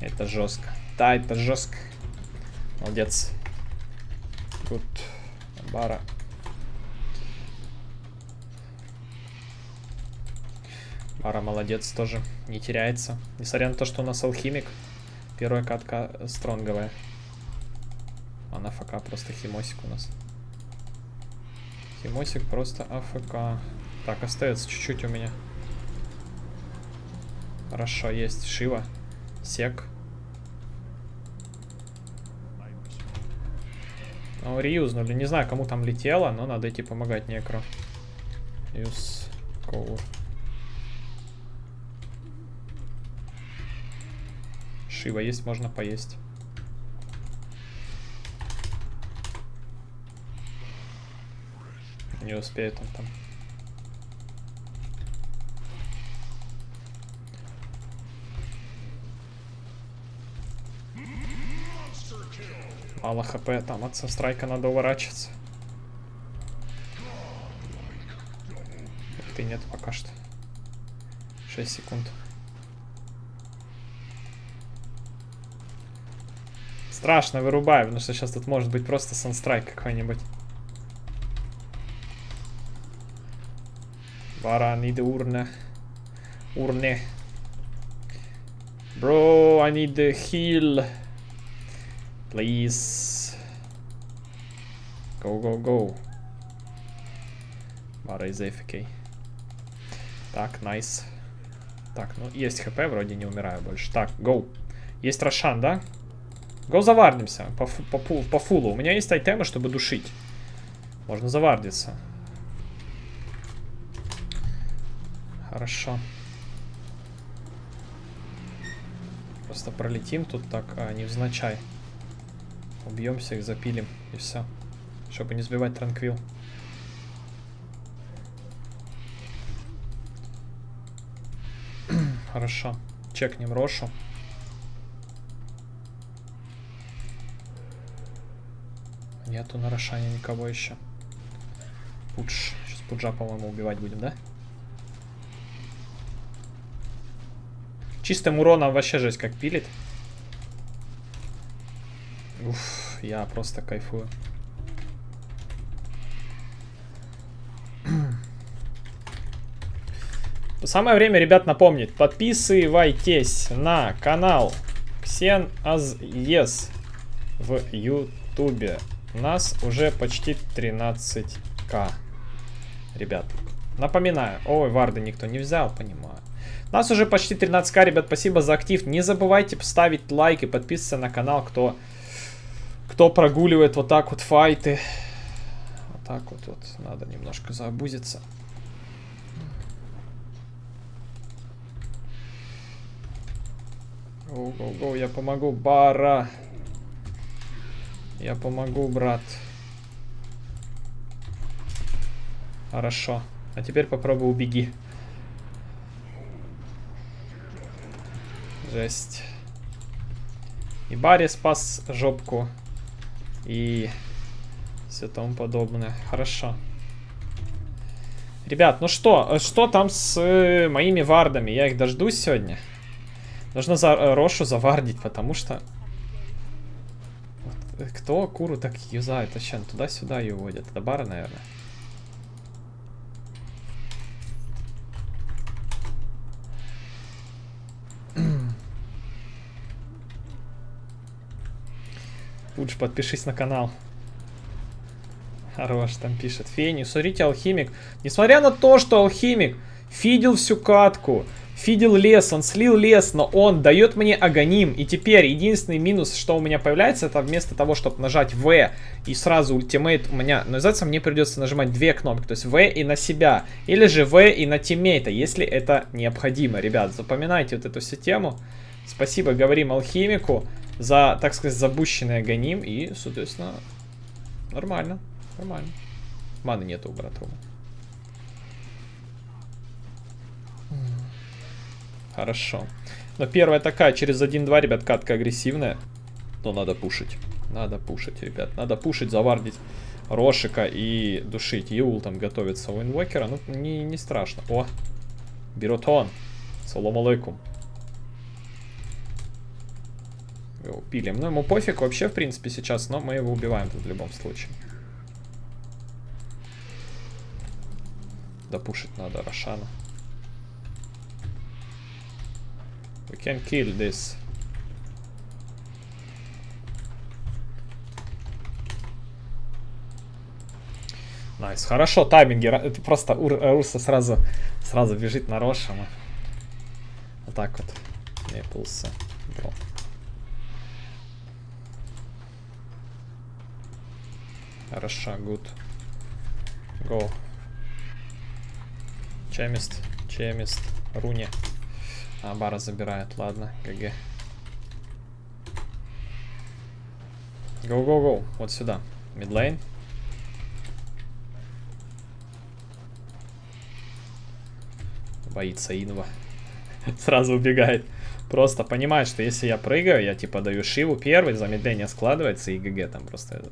Это жестко. Да, это жестко. Молодец. Тут Бара. Ара молодец тоже, не теряется. Несмотря на то, что у нас алхимик. Первая катка стронговая. А на ФК просто химосик у нас. Химосик просто АФК. Так, остается чуть-чуть у меня. Хорошо, есть Шива. Сек. Ну, реюзнули. Не знаю, кому там летело, но надо идти помогать некро. Юз Коур. Шива есть, можно поесть. Не успеет он там. Мало хп, там от страйка надо уворачиваться. Ты нет пока что. 6 секунд. Страшно вырубаю, потому что сейчас тут может быть просто санстрайк какой-нибудь. I need urne. Urne. Bro, I need the heal. Please. Go, go, go. Бара из AFK. Так, найс. Так, ну есть хп, вроде не умираю больше. Так, гоу. Есть Рошан, да? Го завардимся по, по, по фулу. У меня есть айтемы, чтобы душить. Можно завардиться. Хорошо. Просто пролетим тут так, а, невзначай. Убьем всех, запилим и все. Чтобы не сбивать транквил. Хорошо. Чекнем Рошу. Нету на Рошане никого еще. Пудж. Сейчас Пуджа, по-моему, убивать будем, да? Чистым уроном вообще жесть как пилит. Уф, я просто кайфую. Самое время, ребят, напомнить. Подписывайтесь на канал Ксен Азес в Ютубе. Нас уже почти 13к. Ребят, напоминаю. Ой, варды никто не взял, понимаю. Нас уже почти 13к, ребят, спасибо за актив. Не забывайте поставить лайк и подписываться на канал, кто, кто прогуливает вот так вот файты. Вот так вот, вот надо немножко забузиться. Гоу-гоу-гоу, я помогу, Бара. Я помогу, брат. Хорошо. А теперь попробуй убеги. Жесть. И Барри спас жопку. И все тому подобное. Хорошо. Ребят, ну что, что там с э, моими вардами? Я их дождусь сегодня. Нужно за э, Рошу завардить, потому что... Кто куру так юзает? Вообще, туда-сюда ее водят. До бара, наверное. Лучше подпишись на канал. Хорош, там пишет. Фени, смотрите, алхимик. Несмотря на то, что алхимик фидел всю катку, фидел лес, он слил лес, но он дает мне агоним. И теперь единственный минус, что у меня появляется, это вместо того, чтобы нажать В и сразу ультимейт у меня, но из мне придется нажимать две кнопки, то есть В и на себя, или же В и на тиммейта, если это необходимо. Ребят, запоминайте вот эту систему. Спасибо, говорим алхимику за, так сказать, забущенный агоним. И, соответственно, нормально. Нормально. Маны нету у Братрума. Хорошо. Но первая такая, через 1-2, ребят, катка агрессивная. Но надо пушить. Надо пушить, ребят. Надо пушить, завардить Рошика и душить. Юл там готовится у инвокера. Ну, не, не страшно. О, берет он. Салам алейкум. Его пилим. Ну, ему пофиг вообще, в принципе, сейчас, но мы его убиваем тут в любом случае. Допушить надо Рошана. We can kill this. Nice. Nice. Хорошо, тайминги. Это просто Ур, Урса сразу, сразу бежит на Рошана. Вот так вот. Нейплса. Бро. Хорошо, good. Go. Чемист, чемист, руни. А, бара забирает, ладно, ГГ. Гоу-гоу-гоу, вот сюда. Мидлейн. Боится инва. Сразу убегает. Просто понимает, что если я прыгаю, я типа даю шиву первый, замедление складывается и ГГ там просто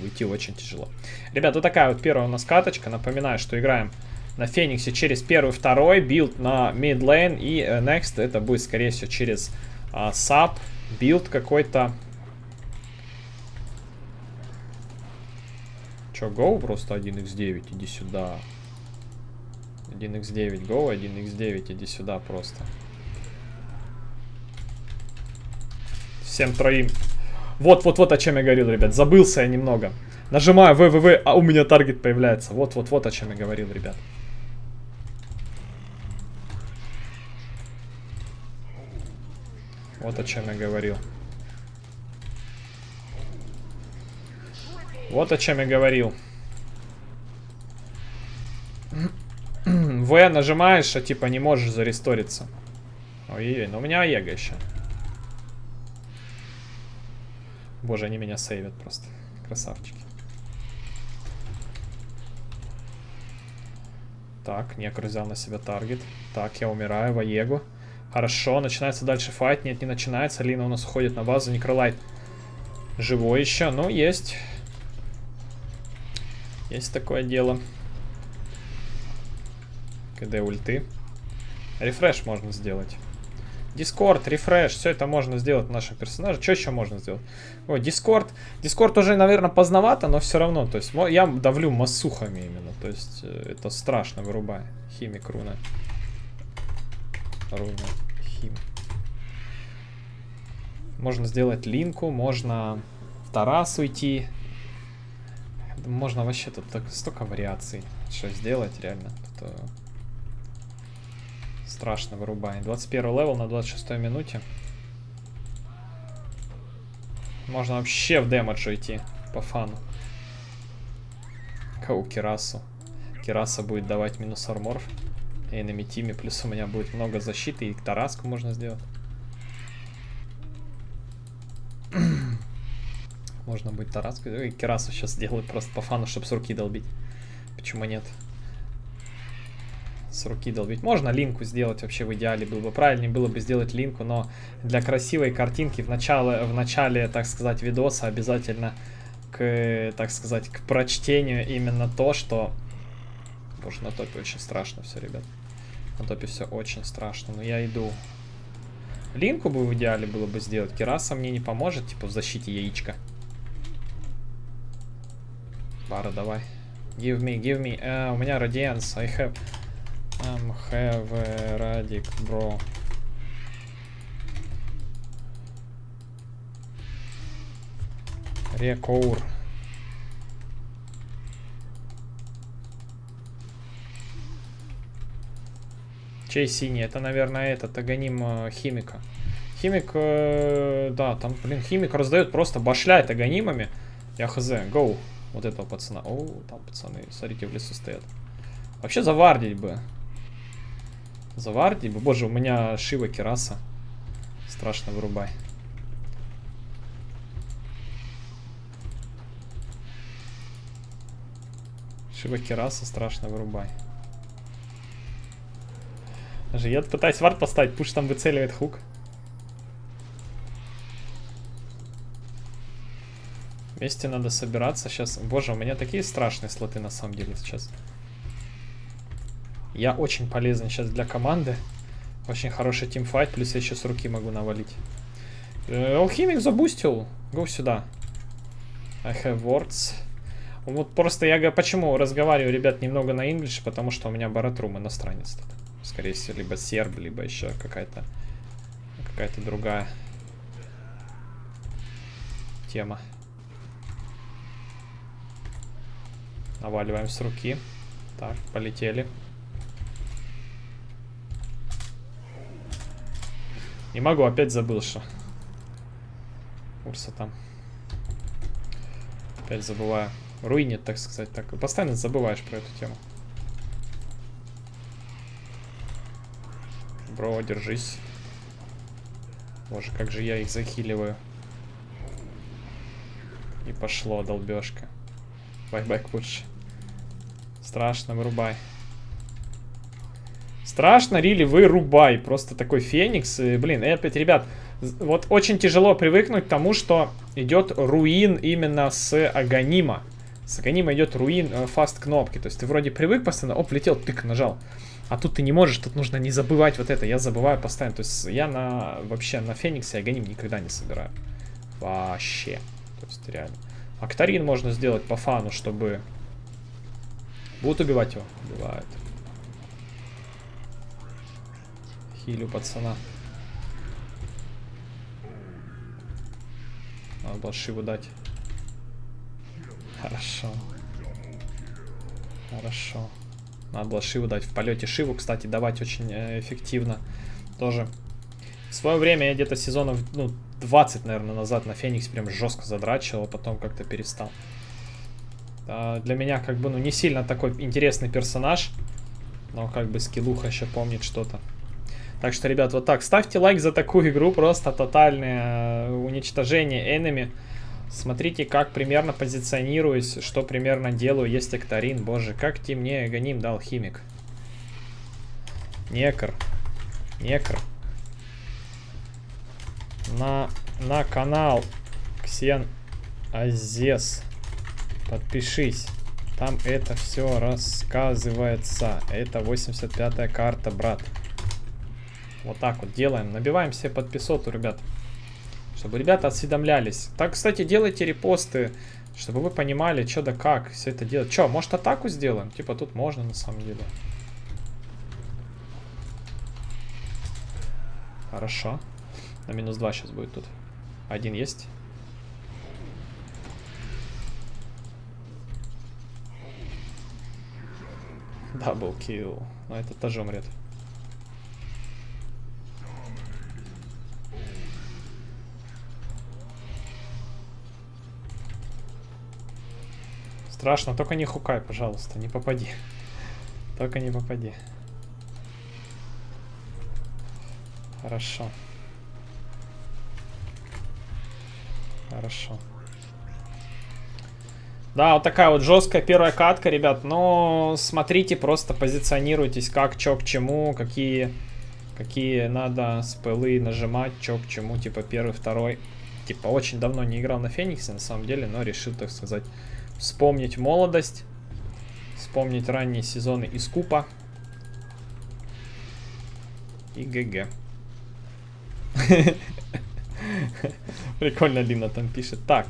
уйти очень тяжело. Ребят, вот такая вот первая у нас каточка. Напоминаю, что играем на Фениксе через первый, второй, build на мидлейн и uh, next это будет скорее всего через uh, сап, build какой-то. Чё, go просто 1x9, иди сюда. 1x9 go, 1x9 иди сюда просто. Всем троим. Вот-вот-вот о чем я говорил, ребят. Забылся я немного. Нажимаю ВВВ, а у меня таргет появляется. Вот-вот-вот о чем я говорил, ребят. Вот о чем я говорил. Вот о чем я говорил. В нажимаешь, а типа не можешь заресториться. Ой-ой, но у меня Аега еще. Боже, они меня сейвят просто. Красавчики. Так, Некр взял на себя таргет. Так, я умираю, в Аегу. Хорошо, начинается дальше файт. Нет, не начинается. Лина у нас уходит на базу. Некролайт живой еще. Ну, есть. Есть такое дело. КД ульты. Refresh можно сделать. Discord, refresh, все это можно сделать нашим персонажем. Что еще можно сделать? О, Discord. Discord уже, наверное, поздновато, но все равно. То есть я давлю массухами именно. То есть э, это страшно, вырубай. Химик, руна. Руна, хим. Можно сделать линку, можно Тараску идти. Можно вообще тут так, столько вариаций. Что сделать реально. Это Страшно вырубай. 21 level на 26 минуте. Можно вообще в damage идти. По фану. Кау Кирасу. Кираса будет давать минус armor. На тиме. Плюс у меня будет много защиты. И Тараску можно сделать. Можно будет Тараску. И Кирасу сейчас сделать просто по фану, чтобы с руки долбить. Почему нет? с руки долбить. Можно линку сделать вообще в идеале, было бы правильнее было бы сделать линку, но для красивой картинки в начале, в начале так сказать, видоса обязательно к, так сказать, к прочтению именно то, что... Боже, на топе очень страшно все, ребят. На топе все очень страшно, но я иду. Линку бы в идеале было бы сделать. Кераса мне не поможет, типа в защите яичка. Бара, давай. Give me, give me. Uh, у меня Radiance. I have... I'm have a radic, bro. Рекоур. Чей синий? Это, наверное, этот агоним э, химика. Химик, э, да, там, блин, химик раздает просто башляет агонимами. Я хз, гоу. Вот этого пацана. О, там пацаны, смотрите, в лесу стоят. Вообще завардить бы. Заварди. Боже, у меня Шива Кераса. Страшно вырубай. Шива Кераса, страшно вырубай. Даже я пытаюсь вард поставить, пуш там выцеливает хук. Вместе надо собираться сейчас. Боже, у меня такие страшные слоты на самом деле сейчас. Я очень полезен сейчас для команды. Очень хороший тимфайт, плюс я еще с руки могу навалить. Э, алхимик забустил. Го сюда. I have words. Вот просто я почему разговариваю, ребят, немного на English, потому что у меня Баратрум иностранец тут. Скорее всего, либо серб, либо еще какая-то какая-то другая тема. Наваливаем с руки. Так, полетели. Не могу, опять забыл, что. Урса там. Опять забываю. Руинит, так сказать. Так, постоянно забываешь про эту тему. Бро, держись. Боже, как же я их захиливаю. И пошло, долбежка. Bye-bye, push. Страшно, вырубай. Страшно, Рили, вырубай. Просто такой феникс. И, блин, и опять, ребят, вот очень тяжело привыкнуть к тому, что идет руин именно с Аганима. С Аганима идет руин э, фаст кнопки. То есть ты вроде привык постоянно, оп, летел, тык, нажал. А тут ты не можешь, тут нужно не забывать вот это. Я забываю постоянно. То есть я на вообще на Фениксе Аганим никогда не собираю. Вообще. То есть реально. Актарин можно сделать по фану, чтобы... Будут убивать его? Убивают. Хилю пацана. Надо было Шиву дать. Хорошо. Хорошо. Надо было Шиву дать. В полете Шиву, кстати, давать очень э, эффективно. Тоже. В свое время я где-то сезонов, ну, 20, наверное, назад на Феникс прям жестко задрачивал, а потом как-то перестал. А, для меня как бы, ну, не сильно такой интересный персонаж. Но как бы скиллуха еще помнит что-то. Так что, ребят, вот так. Ставьте лайк за такую игру. Просто тотальное э, уничтожение энеми. Смотрите, как примерно позиционируюсь, что примерно делаю. Есть Эктарин. Боже, как темнее гоним дал химик. Некр. Некр. На, на канал Ксен Азес. Подпишись. Там это все рассказывается. Это 85-я карта, брат. Вот так вот делаем. Набиваем себе подписоту, ребят. Чтобы ребята осведомлялись. Так, кстати, делайте репосты, чтобы вы понимали, что да как все это делать. Че, может атаку сделаем? Типа тут можно на самом деле. Хорошо. На минус 2 сейчас будет тут. Один есть. Double kill. Но этот тоже умрет. Страшно, только не хукай, пожалуйста, не попади. Только не попади. Хорошо. Хорошо. Да, вот такая вот жесткая первая катка, ребят. Но смотрите, просто позиционируйтесь, как, чё, к чему, какие, какие надо спелы нажимать, чё, к чему, типа первый, второй. Типа очень давно не играл на Фениксе, на самом деле, но решил, так сказать, Вспомнить молодость. Вспомнить ранние сезоны из Купа. И ГГ. Прикольно Лина там пишет. Так.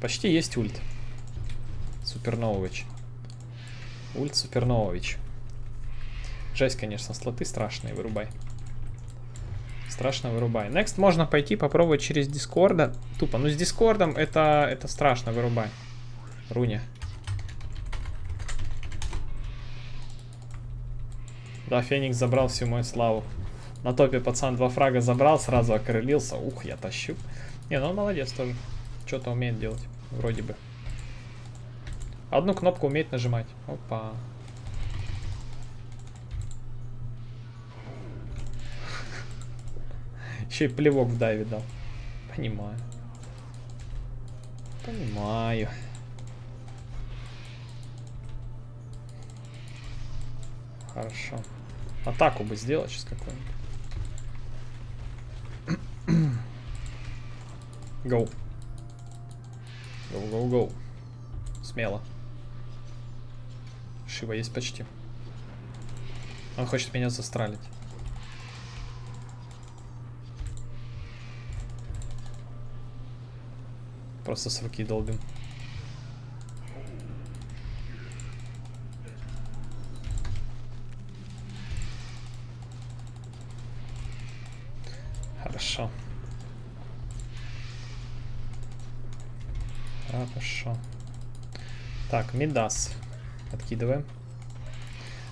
Почти есть ульт. Суперновович. Ульт Суперновович. Жесть, конечно, слоты страшные, вырубай. Страшно вырубай. Next можно пойти попробовать через Дискорда. Тупо. Ну с Дискордом это, это страшно, вырубай. Руня. Да, Феникс забрал всю мою славу. На топе пацан два фрага забрал, сразу окрылился. Ух, я тащу. Не, ну он молодец тоже. Что-то умеет делать, вроде бы. Одну кнопку умеет нажимать. Опа. Еще и плевок в дайве дал. Понимаю. Понимаю. Хорошо. Атаку бы сделать сейчас какую-нибудь. Гоу. Гоу, гоу, гоу. Смело. Шива есть почти. Он хочет меня застралить. Просто с руки долбим. Хорошо. Хорошо. Так, Мидас. Откидываем.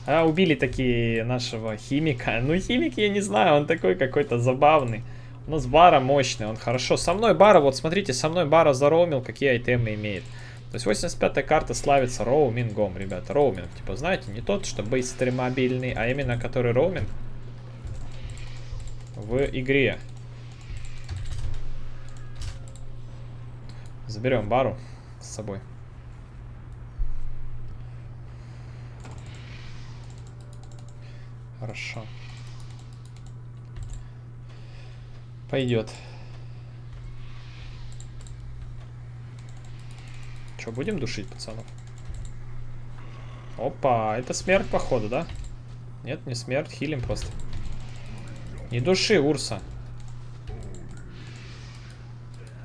А, убили такие нашего химика. Ну, химик, я не знаю, он такой какой-то забавный. У нас Бара мощный, он хорошо. Со мной Бара, вот смотрите, со мной Бара зароумил, какие айтемы имеет. То есть 85-я карта славится роумингом, ребята. Роуминг, типа, знаете, не тот, что быстрый мобильный, а именно который роуминг в игре. Заберем бару с собой. Хорошо. Пойдет. Что, будем душить пацанов? Опа, это смерть, походу, да? Нет, не смерть, хилим просто. Не души, Урса.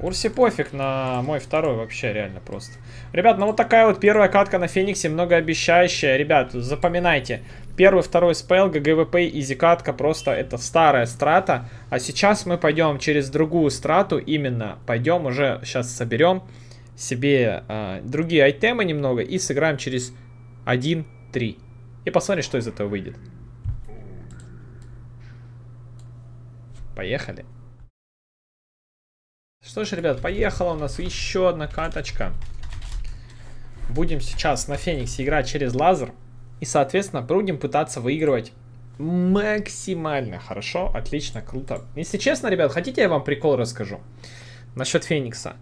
Урсе пофиг на мой второй вообще, реально просто. Ребят, ну вот такая вот первая катка на Фениксе, многообещающая. Ребят, запоминайте. Первый, второй spell, GG WP, easy катка, просто это старая страта. А сейчас мы пойдем через другую страту, именно пойдем уже, сейчас соберем себе э, другие айтемы немного и сыграем через 1-3. И посмотрим, что из этого выйдет. Поехали. Что ж, ребят, поехала у нас еще одна каточка. Будем сейчас на Фениксе играть через лазер. И, соответственно, будем пытаться выигрывать максимально хорошо, отлично, круто. Если честно, ребят, хотите я вам прикол расскажу насчет Феникса?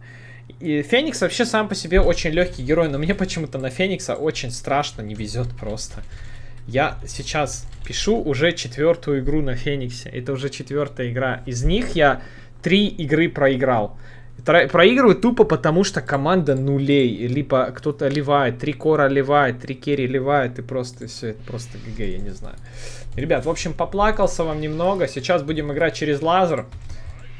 И Феникс вообще сам по себе очень легкий герой, но мне почему-то на Феникса очень страшно не везет просто. Я сейчас пишу уже четвертую игру на Фениксе. Это уже четвертая игра. Из них я три игры проиграл. Проигрываю тупо потому, что команда нулей. Либо кто-то ливает, три кора ливает, три carry ливает, и просто все это просто GG, я не знаю. Ребят, в общем, поплакался вам немного. Сейчас будем играть через лазер.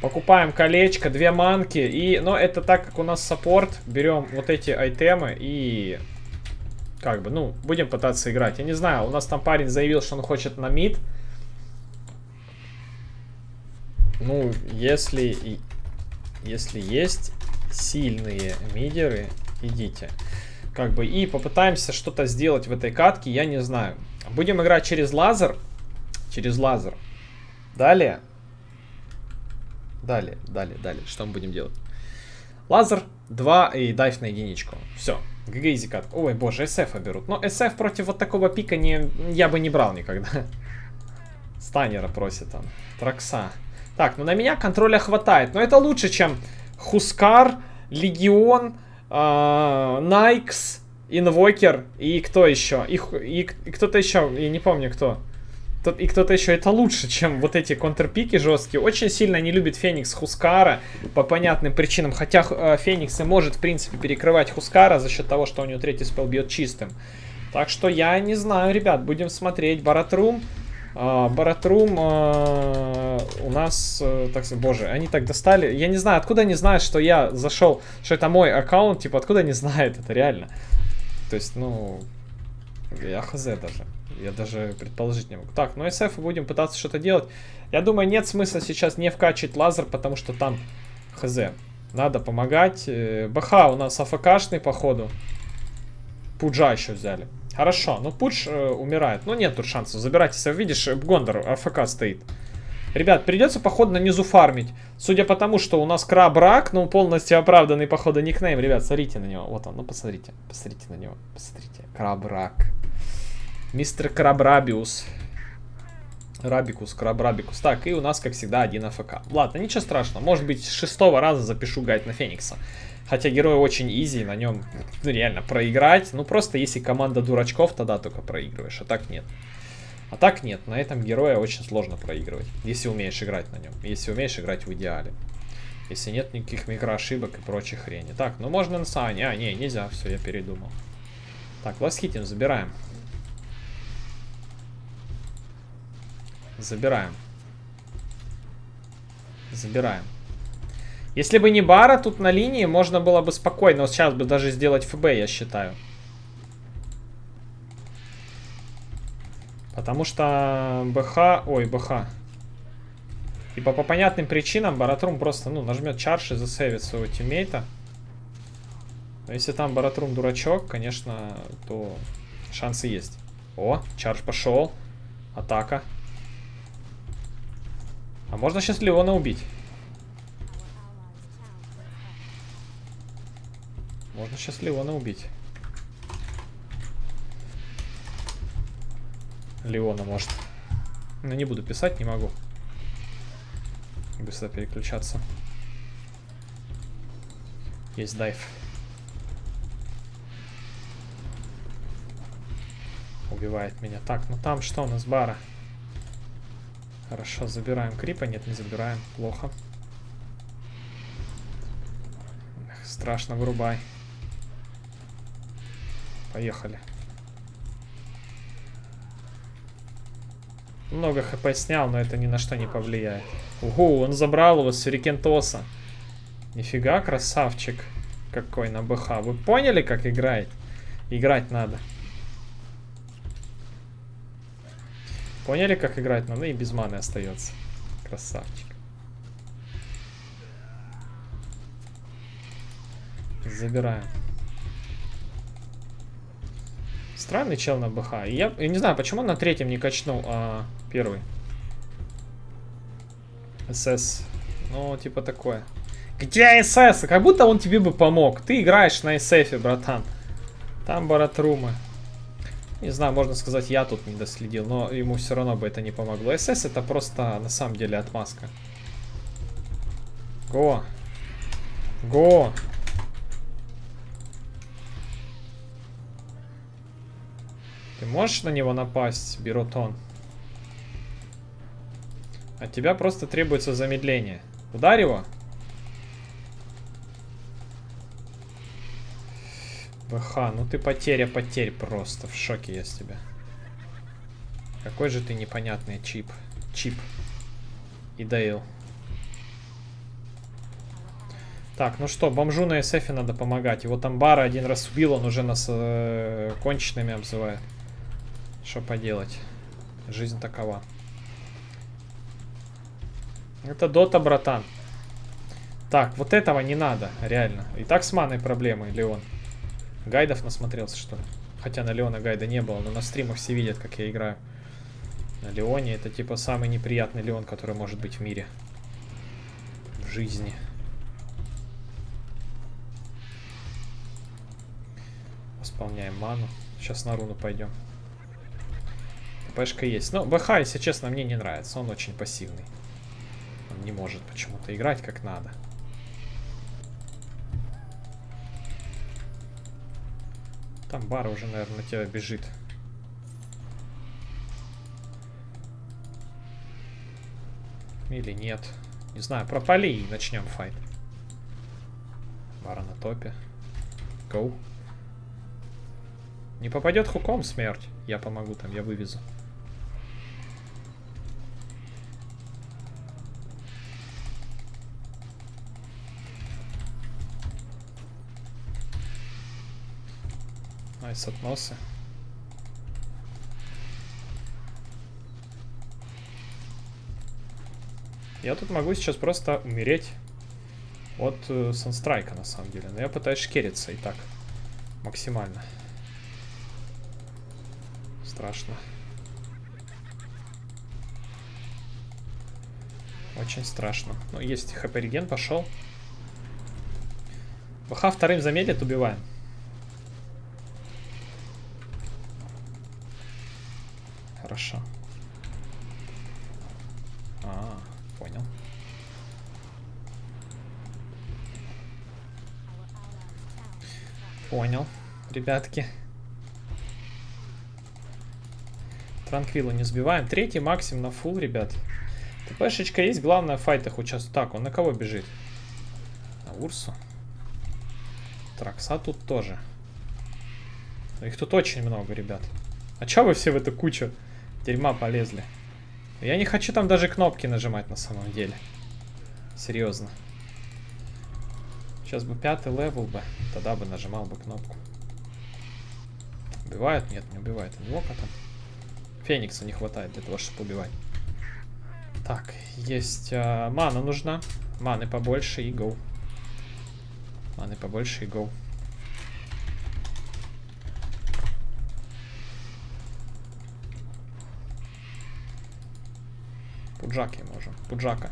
Покупаем колечко, две манки. И, но это так как у нас support, берем вот эти айтемы и... Как бы, ну, будем пытаться играть. Я не знаю, у нас там парень заявил, что он хочет на mid. Ну, если если есть сильные мидеры, идите. Как бы и попытаемся что-то сделать в этой катке, я не знаю. Будем играть через лазер. Через лазер. Далее. Далее, далее, далее. Что мы будем делать? Лазер, 2 и dive на единичку. Все. GG easy. Ой, боже, SF берут. Но SF против вот такого пика не, я бы не брал никогда. Станера просит он. Тракса. Так, ну на меня контроля хватает. Но это лучше, чем Хускар, Легион, э, Найкс, Инвокер и кто еще? И, и, и кто-то еще, я не помню кто. Тот, и кто-то еще. Это лучше, чем вот эти контрпики жесткие. Очень сильно не любит Феникс Хускара по понятным причинам. Хотя э, Феникс и может, в принципе, перекрывать Хускара за счет того, что у него третий спел бьет чистым. Так что я не знаю, ребят, будем смотреть. Баратрум. А, Баратрум а, у нас, э, так сказать, боже, они так достали. Я не знаю, откуда они знают, что я зашел, что это мой аккаунт, типа, откуда они знают это реально. То есть, ну, я хз даже. Я даже предположить не могу. Так, ну SF будем пытаться что-то делать. Я думаю, нет смысла сейчас не вкачивать лазер, потому что там хз. Надо помогать. Э, БХ у нас АФКшный, походу. Пуджа еще взяли. Хорошо, ну Пудж э, умирает. Ну нет тут шансов. Забирайте Видишь, Гондор АФК стоит. Ребят, придется, походу, на низу фармить. Судя по тому, что у нас краб-рак, ну, полностью оправданный, походу, никнейм. Ребят, смотрите на него. Вот он, ну, посмотрите. Посмотрите на него. Посмотрите. Краб-рак. Мистер Крабрабиус. Рабикус, Крабрабикус. Так, и у нас, как всегда, один АФК. Ладно, ничего страшного. Может быть, шестого раза запишу гайд на Феникса. Хотя герой очень изи, на нем ну, реально проиграть. Ну, просто если команда дурачков, тогда только проигрываешь, а так нет. А так нет, на этом героя очень сложно проигрывать, если умеешь играть на нем. Если умеешь играть в идеале. Если нет никаких микроошибок и прочей хрени. Так, ну можно на Сане. А, не, нельзя, все, я передумал. Так, Ласхитин забираем. Забираем. Забираем. Если бы не Бара тут на линии, можно было бы спокойно. Вот сейчас бы даже сделать ФБ, я считаю. Потому что БХ... Ой, БХ. И по, по понятным причинам Баратрум просто, ну, нажмет чарш и засейвит своего тиммейта. Но если там Баратрум дурачок, конечно, то шансы есть. О, чарж пошел. Атака. А можно сейчас Леона убить? Можно сейчас Леона убить. Леона может. Но не буду писать, не могу. Быстро переключаться. Есть дайв. Убивает меня. Так, ну там что у нас бара? Хорошо, забираем крипа. Нет, не забираем. Плохо. Страшно, вырубай. Поехали. Много хп снял, но это ни на что не повлияет. Угу, он забрал его с Сюрикентоса. Нифига, красавчик. Какой на БХ. Вы поняли, как играть? Играть надо. Поняли, как играть надо? И без маны остается. Красавчик. Забираем. Странный чел на БХ. Я, я не знаю, почему он на третьем не качнул, а первый. СС. Ну, типа такое. Где СС? Как будто он тебе бы помог. Ты играешь на СФе, братан. Там баратрумы. Не знаю, можно сказать, я тут не доследил, но ему все равно бы это не помогло. СС это просто на самом деле отмазка. Го. Го. Ты можешь на него напасть, Биротон? От тебя просто требуется замедление. Ударь его. ВХ, ну ты потеря потерь просто. В шоке я с тебя. Какой же ты непонятный чип. Чип. И Дейл. Так, ну что, бомжу на СФ надо помогать. Его там бара один раз убил, он уже нас э, конченными обзывает. Что поделать? Жизнь такова. Это дота, братан. Так, вот этого не надо, реально. И так с маной проблемы, Леон. Гайдов насмотрелся, что ли? Хотя на Леона гайда не было, но на стримах все видят, как я играю. На Леоне это типа самый неприятный Леон, который может быть в мире. В жизни. Восполняем ману. Сейчас на руну пойдем. ПшК есть. Но БХ, если честно, мне не нравится. Он очень пассивный. Он не может почему-то играть как надо. Там бар уже, наверное, на тебя бежит. Или нет. Не знаю, пропали и начнем файт. Бара на топе. Go. Не попадет хуком смерть. Я помогу там, я вывезу. Nice относы. Я тут могу сейчас просто умереть от э, санстрайка, на самом деле. Но я пытаюсь шкериться и так. Максимально. Страшно. Очень страшно. Но есть хп-реген, пошел. ВХ вторым замедлит, убиваем. Хорошо. А, понял. Понял, ребятки. Транквилла не сбиваем. Третий максим на фул, ребят. ТПшечка есть, главное в файтах участвовать. Так, он на кого бежит? На Урсу. Тракса тут тоже. Их тут очень много, ребят. А чё вы все в эту кучу дерьма полезли? Я не хочу там даже кнопки нажимать на самом деле. Серьезно. Сейчас бы пятый level бы, тогда бы нажимал бы кнопку. Убивает? Нет, не убивает. Него потом. Феникса не хватает для того, чтобы убивать. Так, есть э, мана нужна. Маны побольше и go. Маны побольше и гоу. Пуджаки можем. Пуджака.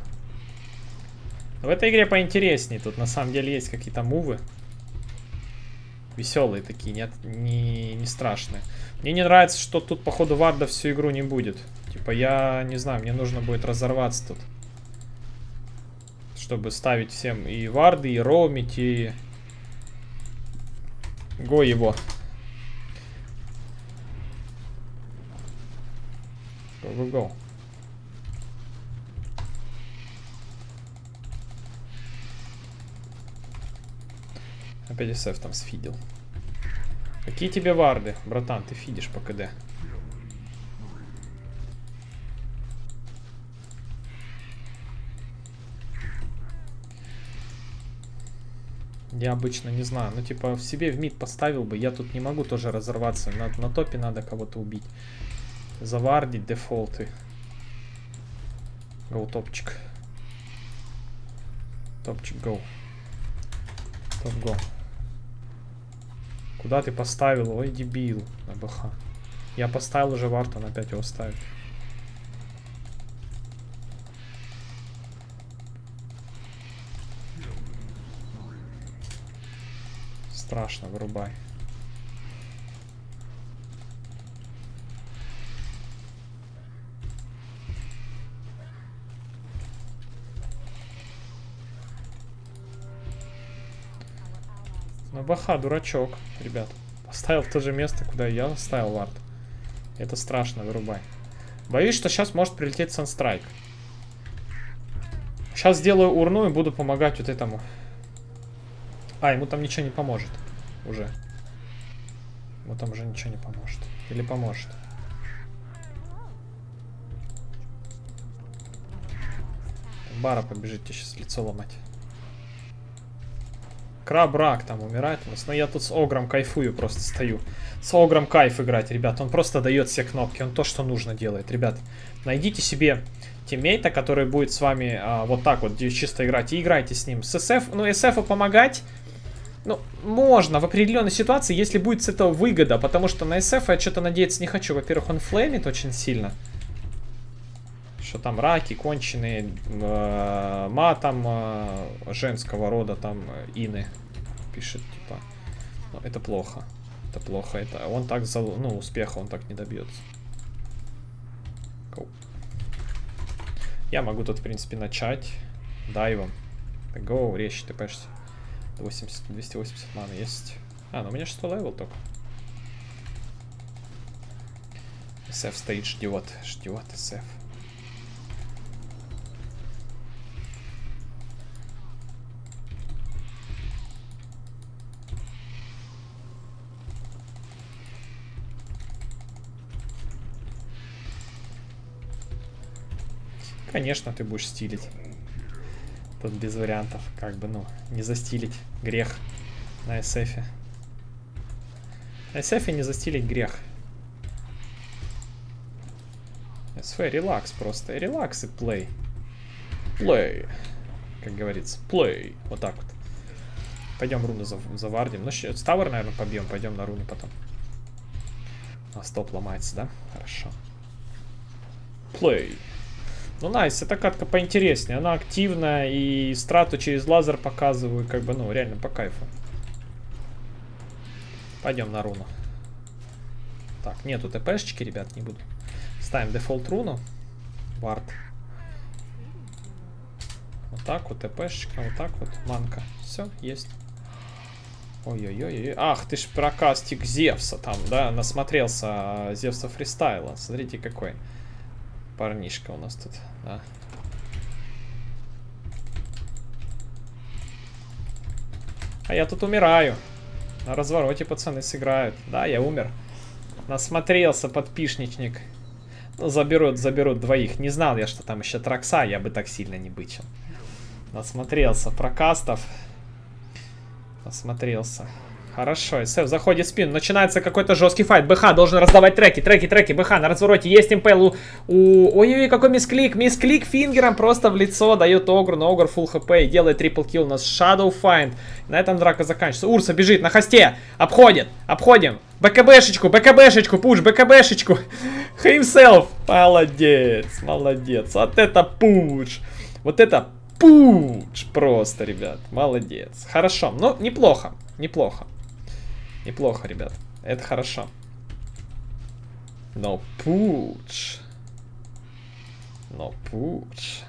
В этой игре поинтереснее. Тут на самом деле есть какие-то мувы. Веселые такие, не, не, не страшные. Мне не нравится, что тут, походу, варда всю игру не будет. Типа, я не знаю, мне нужно будет разорваться тут. Чтобы ставить всем и варды, и роумить, и... Го его. Го го го. Опять SF там сфидел. Какие тебе варды, братан, ты фидишь по КД. Я обычно не знаю, ну типа в себе в мид поставил бы, я тут не могу тоже разорваться, на, на топе надо кого-то убить. Завардить дефолты. Гоу топчик. Топчик гоу. Топ го. Куда ты поставил? Ой, дебил. На БХ. Я поставил уже вард, он опять его ставит. Страшно, вырубай. Баха, дурачок, ребят. Поставил в то же место, куда я ставил вард. Это страшно, вырубай. Боюсь, что сейчас может прилететь Санстрайк. Сейчас сделаю урну и буду помогать вот этому. А, ему там ничего не поможет. Уже. Ему там уже ничего не поможет. Или поможет. Бара побежите сейчас лицо ломать. Крабрак там умирает у нас. Но я тут с Огром кайфую, просто стою. С Огром кайф играть, ребят. Он просто дает все кнопки. Он то, что нужно делает. Ребят, найдите себе тиммейта, который будет с вами а, вот так вот чисто играть. И играйте с ним. С SF, ну, SF помогать... Ну, можно в определенной ситуации, если будет с этого выгода, потому что на SF я что-то надеяться не хочу. Во-первых, он флеймит очень сильно. Что там раки конченые, э, матом э, женского рода, там э, ины пишет, типа. Но это плохо. Это плохо. Это он так за, ну успеха он так не добьется. Я могу тут в принципе начать dive'ом. Go, речь ты ТПшься. 80, 280 маны есть. А, ну у меня 6 level только. SF стоит, ждет, ждет SF. Конечно, ты будешь стилить. Тут без вариантов. Как бы, ну, не застилить. Грех на SF. На SF не застилить грех. SV релакс просто. Релакс и плей. Плей. Как говорится. Плей. Вот так вот. Пойдем руну завардим. Ну, с тавер, наверное, побьем. Пойдем на руне потом. А стоп ломается, да? Хорошо. Play. Ну, nice, эта катка поинтереснее. Она активная и страту через лазер показываю. Как бы, ну, реально по кайфу. Пойдем на руну. Так, нету ТПшечки, ребят, не буду. Ставим дефолт руну. Ward. Вот так вот, ТПшечка, вот так вот, манка. Все, есть. Ой-ой-ой. Ах, ты ж прокастик Зевса там, да? Насмотрелся Зевса фристайла. Смотрите, какой парнишка у нас тут, да. А я тут умираю. На развороте пацаны сыграют. Да, я умер. Насмотрелся подпишничник. Ну, заберут, заберут двоих. Не знал я, что там еще тракса, я бы так сильно не бычил. Насмотрелся прокастов. Насмотрелся. Хорошо, СФ заходит в спину. Начинается какой-то жесткий файт. БХ должен раздавать треки, треки, треки. БХ на развороте. Есть импел у... Ой-ой-ой, какой мисклик. Мисклик фингером просто в лицо дает Огру. Но Огр фул хп и делает трипл килл. У нас Shadow Find. На этом драка заканчивается. Урса бежит на хосте. Обходит. Обходим. БКБшечку, БКБшечку, пуш, БКБшечку. Himself. Молодец, молодец. Вот это пуш. Вот это пуш просто, ребят. Молодец. Хорошо. Ну, неплохо. Неплохо. Неплохо, ребят. Это хорошо. Но пуч. Но пуч.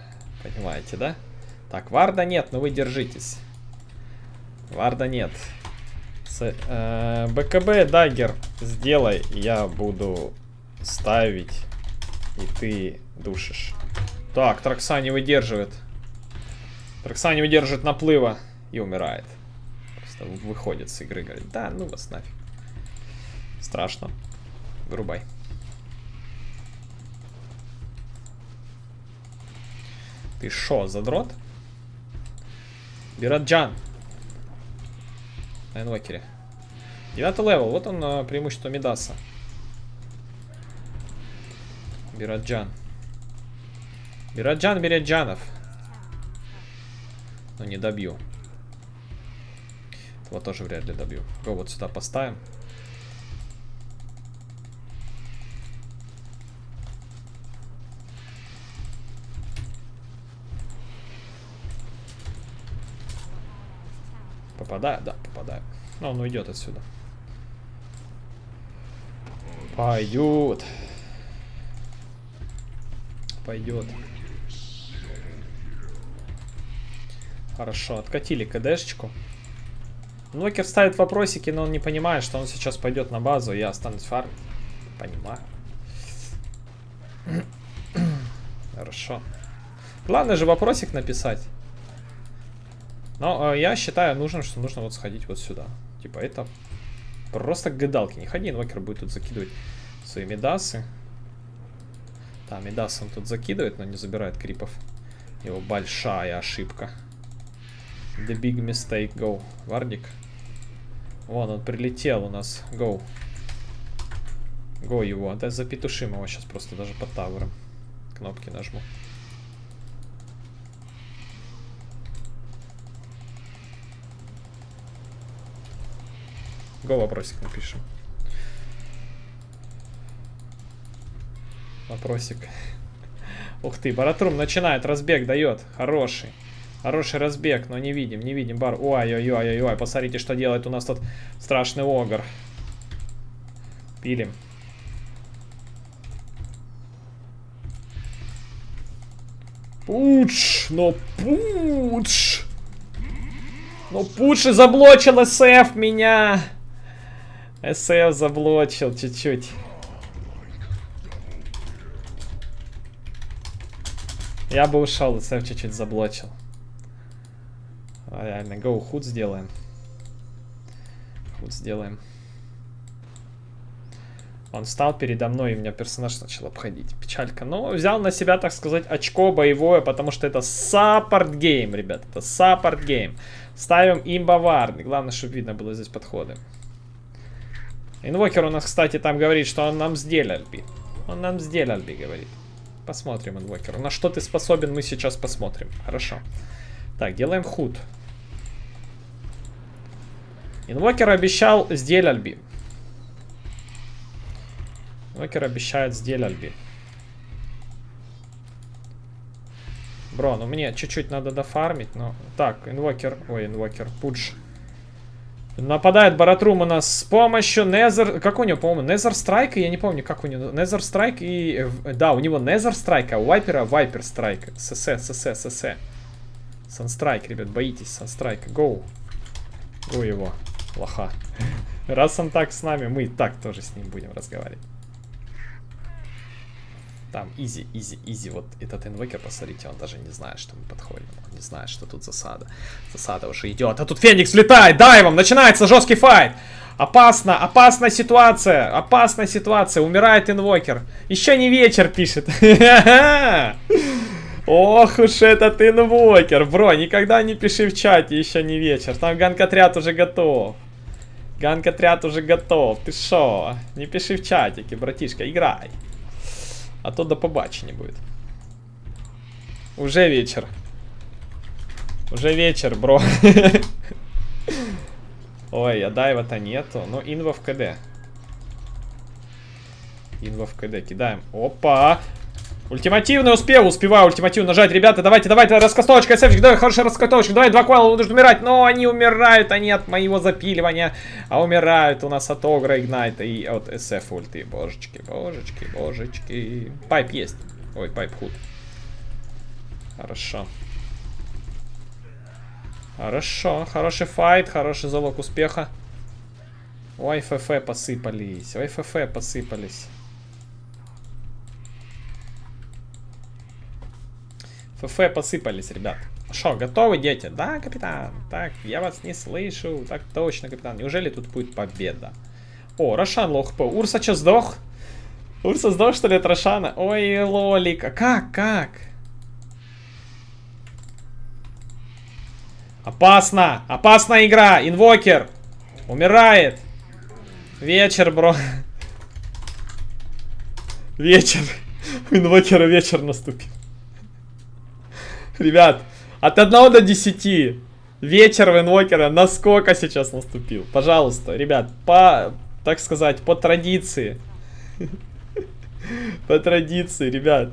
Понимаете, да? Так, Варда нет, но вы держитесь. Варда нет. С, э, БКБ дагер сделай, я буду ставить, и ты душишь. Так, Тракса не выдерживает. Тракса не выдерживает наплыва и умирает. Просто выходит с игры, говорит, да, ну вас нафиг. Страшно. Вырубай. Ты шо, задрот? Бираджан. На инвокере. Девятый левел, вот он а, преимущество Медаса. Бираджан. Бираджан Бираджанов. Но не добью. Этого тоже вряд ли добью. Го вот сюда поставим. Попадаю? Да, попадаю. Но он уйдет отсюда. Пойдет. Пойдет. Хорошо, откатили КДшечку. Нокер ставит вопросики, но он не понимает, что он сейчас пойдет на базу, и я останусь фармить. Понимаю. Хорошо. Главное же вопросик написать. Но э, я считаю нужным, что нужно вот сходить вот сюда. Типа это просто к гадалке. Не ходи, инвокер будет тут закидывать свои медасы. Да, медас он тут закидывает, но не забирает крипов. Его большая ошибка. The big mistake. Go. Вардик. Вон, он прилетел у нас. Go. Go его. Да запетушим его сейчас просто даже под тавером. Кнопки нажму. Го вопросик напишем. Вопросик. Ух ты, Баратрум начинает, разбег дает. Хороший. Хороший разбег, но не видим, не видим. Бар. Ой-ой-ой-ой-ой, посмотрите, что делает у нас тут страшный огр. Пилим. Пуч, но пуч. Но пуч и заблочил СФ меня. СФ заблочил чуть-чуть. Я бы ушел, СФ чуть-чуть заблочил. А, реально, гоу, худ сделаем. Hood сделаем. Он встал передо мной, и меня персонаж начал обходить. Печалька. Но взял на себя, так сказать, очко боевое, потому что это support game, ребят. Это support game. Ставим имбо ward, ну. Главное, чтобы видно было здесь подходы. Инвокер у нас, кстати, там говорит, что он нам сделал би. Он нам сделал би, говорит. Посмотрим, инвокер. На что ты способен, мы сейчас посмотрим. Хорошо. Так, делаем hood. Инвокер обещал сделал би. Инвокер обещает сделал би. Бро, ну мне чуть-чуть надо дофармить, но... Так, инвокер... Ой, инвокер, пудж. Нападает Баратрум у нас с помощью Незер... Как у него, по-моему, Nether Strike? Я не помню, как у него. Nether Strike и... Да, у него Nether Strike, а у Вайпера Viper Strike. SS, SS, SS. Sunstrike, ребят, боитесь Санстрайка. Go. Go его, лоха. Раз он так с нами, мы и так тоже с ним будем разговаривать. Там, easy, easy, easy. Вот этот инвокер, посмотрите, он даже не знает, что мы подходим. Он не знает, что тут засада. Засада уже идет. А тут Феникс влетает, дайвом, начинается жесткий fight. Опасно, опасная ситуация, опасная ситуация. Умирает инвокер. Еще не вечер, пишет. Ох уж этот инвокер, бро, никогда не пиши в чате, еще не вечер. Там ганкотряд уже готов. Ганкотряд уже готов. Ты шо? Не пиши в чатике, братишка, играй. А то до побачення будет. Уже вечер. Уже вечер, бро. Ой, а дайва-то нету. Ну, инва в КД. Инва в КД. Кидаем. Опа! Ультимативный успел, успеваю ультимативно нажать. Ребята, давайте, давайте, раскастовочка, СФчик, давай, хорошая раскастовочка. Давай, два коила будут умирать. Но они умирают, они от моего запиливания. А умирают у нас от Огра, Игнайта и от СФ ульты. Божечки, божечки, божечки. Pipe есть. Ой, pipe hood. Хорошо. Хорошо, хороший fight, хороший залог успеха. Ой, ФФ посыпались, ой, ФФ посыпались. ФФ посыпались, ребят. Что, готовы, дети? Да, капитан. Так, я вас не слышу. Так точно, капитан. Неужели тут будет победа? О, Рошан лох Урса что, сдох? Урса сдох, что ли, от Рошана? Ой, лолика. Как, как? Опасно! Опасная игра! Инвокер! Умирает! Вечер, бро. Вечер. У инвокера вечер наступил. Ребят, от 1 до 10. Вечер в инвокера насколько сейчас наступил? Пожалуйста, ребят, по, так сказать, по традиции. По традиции, ребят.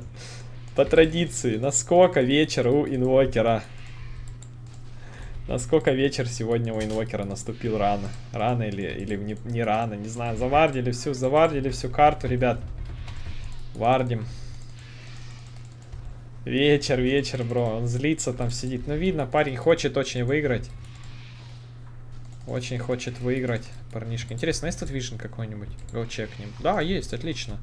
По традиции. Насколько вечер у инвокера? Насколько вечер сегодня у инвокера наступил рано? Рано или, или не, не рано, не знаю. Завардили всю, завардили всю карту, ребят. Вардим. Вечер, вечер, бро. Он злится там сидит. Ну, видно, парень хочет очень выиграть. Очень хочет выиграть, парнишка. Интересно, есть тут вишен какой-нибудь? Го чекнем. Да, есть, отлично.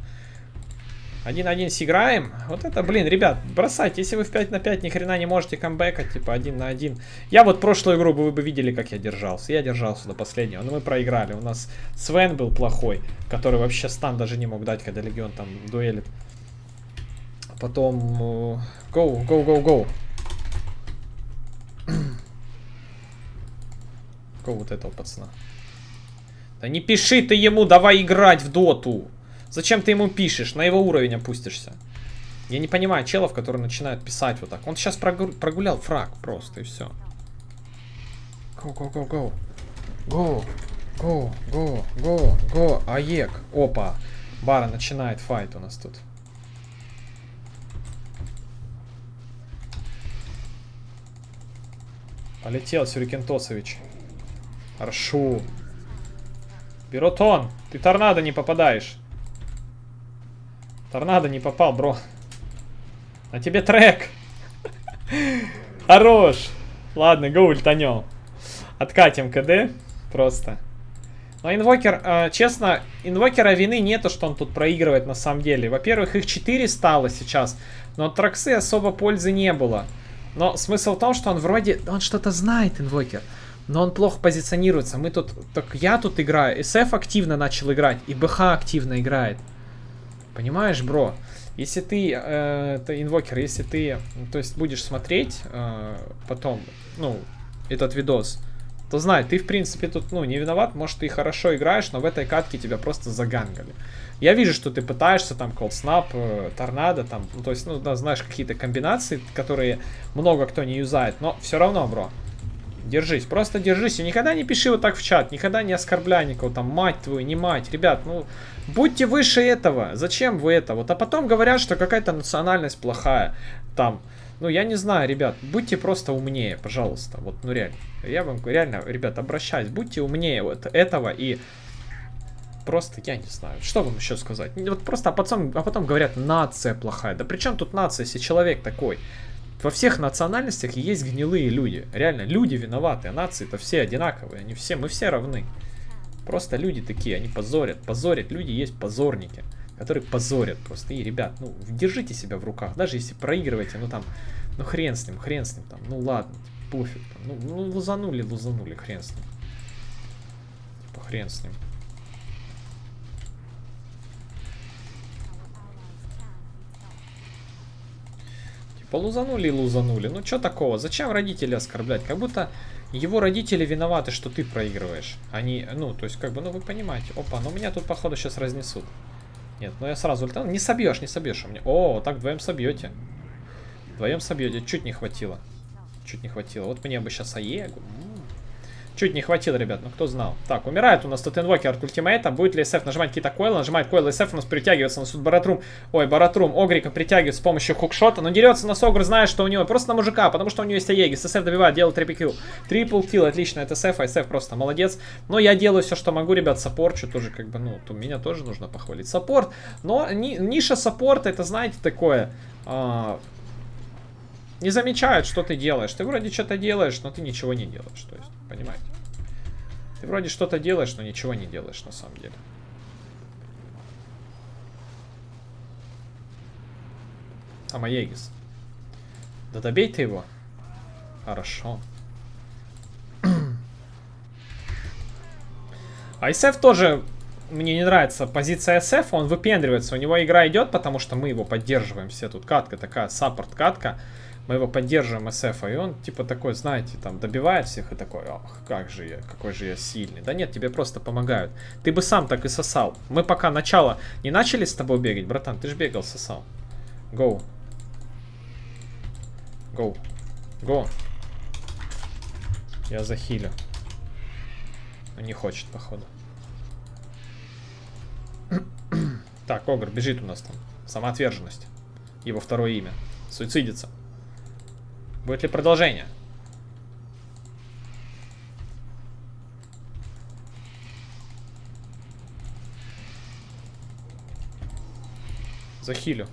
Один-один сыграем. Вот это, блин, ребят, бросайте. Если вы в 5 на 5 ни хрена не можете камбэкать, типа один на один. Я вот прошлую игру, вы бы видели, как я держался. Я держался до последнего, но мы проиграли. У нас Свен был плохой, который вообще стан даже не мог дать, когда Легион там дуэлит. Потом... Go, go, go, go. Go вот этого пацана. Да не пиши ты ему, давай играть в доту. Зачем ты ему пишешь? На его уровень опустишься. Я не понимаю челов, которые начинают писать вот так. Он сейчас прогу прогулял фраг просто и все. Go, go, go, go. Go, go, go, go, go. Аек. Опа. Бара начинает файт у нас тут. Полетел Сюрикентосович. Хорошо. Биротон, ты торнадо не попадаешь. Торнадо не попал, бро. На тебе трек. Хорош. Ладно, го ультанем. Откатим КД. Просто. Но инвокер, э, честно, инвокера вины нету, что он тут проигрывает на самом деле. Во-первых, их 4 стало сейчас. Но от Траксы особо пользы не было. Но смысл в том, что он вроде... Он что-то знает, инвокер. Но он плохо позиционируется. Мы тут... Так я тут играю. SF активно начал играть. И БХ активно играет. Понимаешь, бро? Если ты, э, это инвокер, если ты, то есть будешь смотреть э, потом, ну, этот видос, то знай, ты, в принципе, тут, ну, не виноват, может, ты хорошо играешь, но в этой катке тебя просто загангали. Я вижу, что ты пытаешься, там, Cold Snap, э, Торнадо, там, ну, то есть, ну, да, знаешь, какие-то комбинации, которые много кто не юзает, но все равно, бро, Держись, просто держись. И никогда не пиши вот так в чат, никогда не оскорбляй никого, там, мать твою, не мать. Ребят, ну, будьте выше этого. Зачем вы это? Вот, а потом говорят, что какая-то национальность плохая. Там, ну, я не знаю, ребят, будьте просто умнее, пожалуйста. Вот, ну, реально. Я вам реально, ребят, обращаюсь, будьте умнее вот этого и... Просто, я не знаю, что вам еще сказать. Вот просто, а потом, а потом говорят, нация плохая. Да при чем тут нация, если человек такой? Во всех национальностях есть гнилые люди. Реально, люди виноваты, а нации-то все одинаковые. Они все, мы все равны. Просто люди такие, они позорят. Позорят, люди есть позорники, которые позорят просто. И, ребят, ну, держите себя в руках. Даже если проигрываете, ну там, ну хрен с ним, хрен с ним там. Ну ладно, пофиг. Там, ну, ну лузанули, лузанули, хрен с ним. Типа хрен с ним. Полузанули и лузанули. Ну что такого? Зачем родителей оскорблять? Как будто его родители виноваты, что ты проигрываешь. Они, ну, то есть, как бы, ну вы понимаете. Опа, ну меня тут, походу, сейчас разнесут. Нет, ну я сразу ультану. Не собьешь, не собьешь у меня. О, так вдвоем собьете. Вдвоем собьете. Чуть не хватило. Чуть не хватило. Вот мне бы сейчас Аегу. Чуть не хватило, ребят, ну кто знал. Так, умирает у нас тут инвокер от ультимейта. Будет ли SF нажимать какие-то койлы? Нажимает coil SF, у нас притягивается на суд Баратрум. Ой, Баратрум Огрика притягивает с помощью хукшота. Но дерется на Огр, зная, что у него просто на мужика, потому что у него есть Aegis. SF добивает, делает triple kill. Triple kill, отлично, это SF, а SF просто молодец. Но я делаю все, что могу, ребят, саппорчу тоже, как бы, ну, то меня тоже нужно похвалить. Support, но ни, ниша саппорта, это, знаете, такое... А, не замечают, что ты делаешь. Ты вроде что-то делаешь, но ты ничего не делаешь. То есть, понимаете? Ты вроде что-то делаешь, но ничего не делаешь на самом деле. А Маегис. Да добей ты его. Хорошо. А SF тоже мне не нравится позиция SF, он выпендривается, у него игра идет, потому что мы его поддерживаем все, тут катка такая, саппорт катка, мы его поддерживаем SF, и он типа такой, знаете, там добивает всех и такой, ох, как же я, какой же я сильный. Да нет, тебе просто помогают. Ты бы сам так и сосал. Мы пока начало не начали с тобой бегать, братан, ты же бегал, сосал. Go. Go. Go. Я захилю. Но не хочет, походу. Так, Огр бежит у нас там. Самоотверженность. Его второе имя. Суицидится. Будет ли продолжение? Захилю.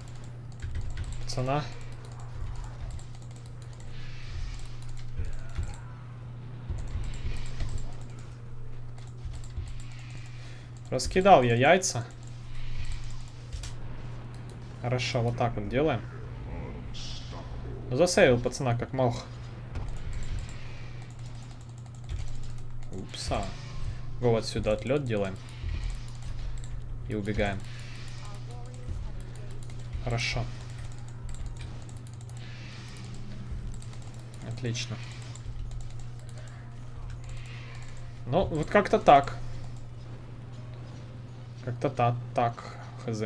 Пацана. Раскидал я яйца. Хорошо, вот так вот делаем. Засейвил пацана как мог. Упса. Го отсюда отлет делаем. И убегаем. Хорошо. Отлично. Ну, вот как-то так. Как-то та так, хз.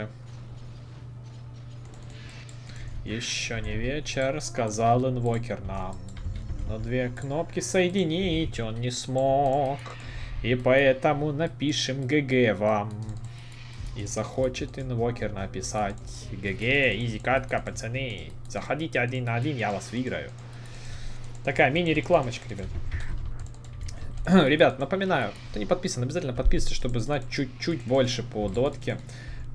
Еще не вечер, сказал инвокер нам. Но две кнопки соединить он не смог. И поэтому напишем GG вам. И захочет инвокер написать GG, easy катка, пацаны. Заходите один на один, я вас выиграю. Такая мини-рекламочка, ребят. Ребят, напоминаю, кто не подписан, обязательно подписывайтесь, чтобы знать чуть-чуть больше по дотке.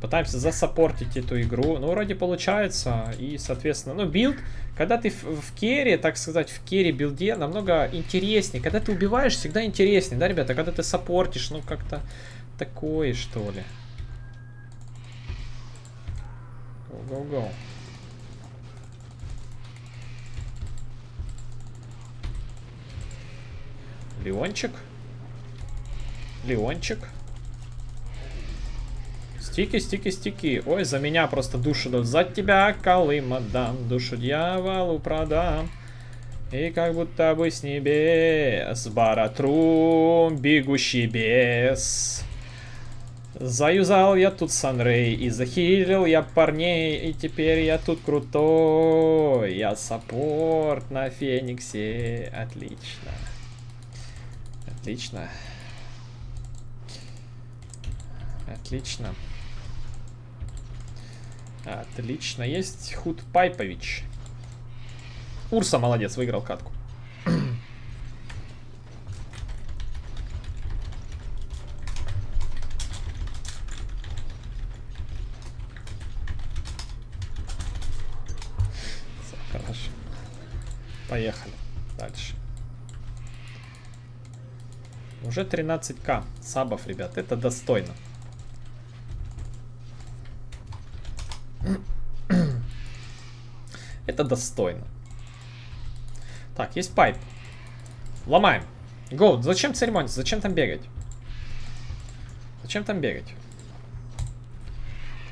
Пытаемся засаппортить эту игру. Ну, вроде получается. И, соответственно, ну, build, когда ты в, в carry, так сказать, в carry билде, намного интереснее. Когда ты убиваешь, всегда интереснее, да, ребята? Когда ты саппортишь, ну, как-то такое, что ли. Go-go-go. Леончик. Леончик. Стики, стики, стики. Ой, за меня просто душу дают. За тебя, Колыма, дам. Душу дьяволу продам. И как будто бы с небес Баратрум, бегущий бес. Заюзал я тут Санрей и захилил я парней, и теперь я тут крутой. Я саппорт на Фениксе. Отлично. Отлично. Отлично. Отлично. Есть Худ Пайпович. Урса молодец, выиграл катку. Хорошо. Поехали. Дальше. Уже 13к сабов, ребят. Это достойно. Это достойно. Так, есть пайп. Ломаем. Гоу, зачем церемониться? Зачем там бегать? Зачем там бегать?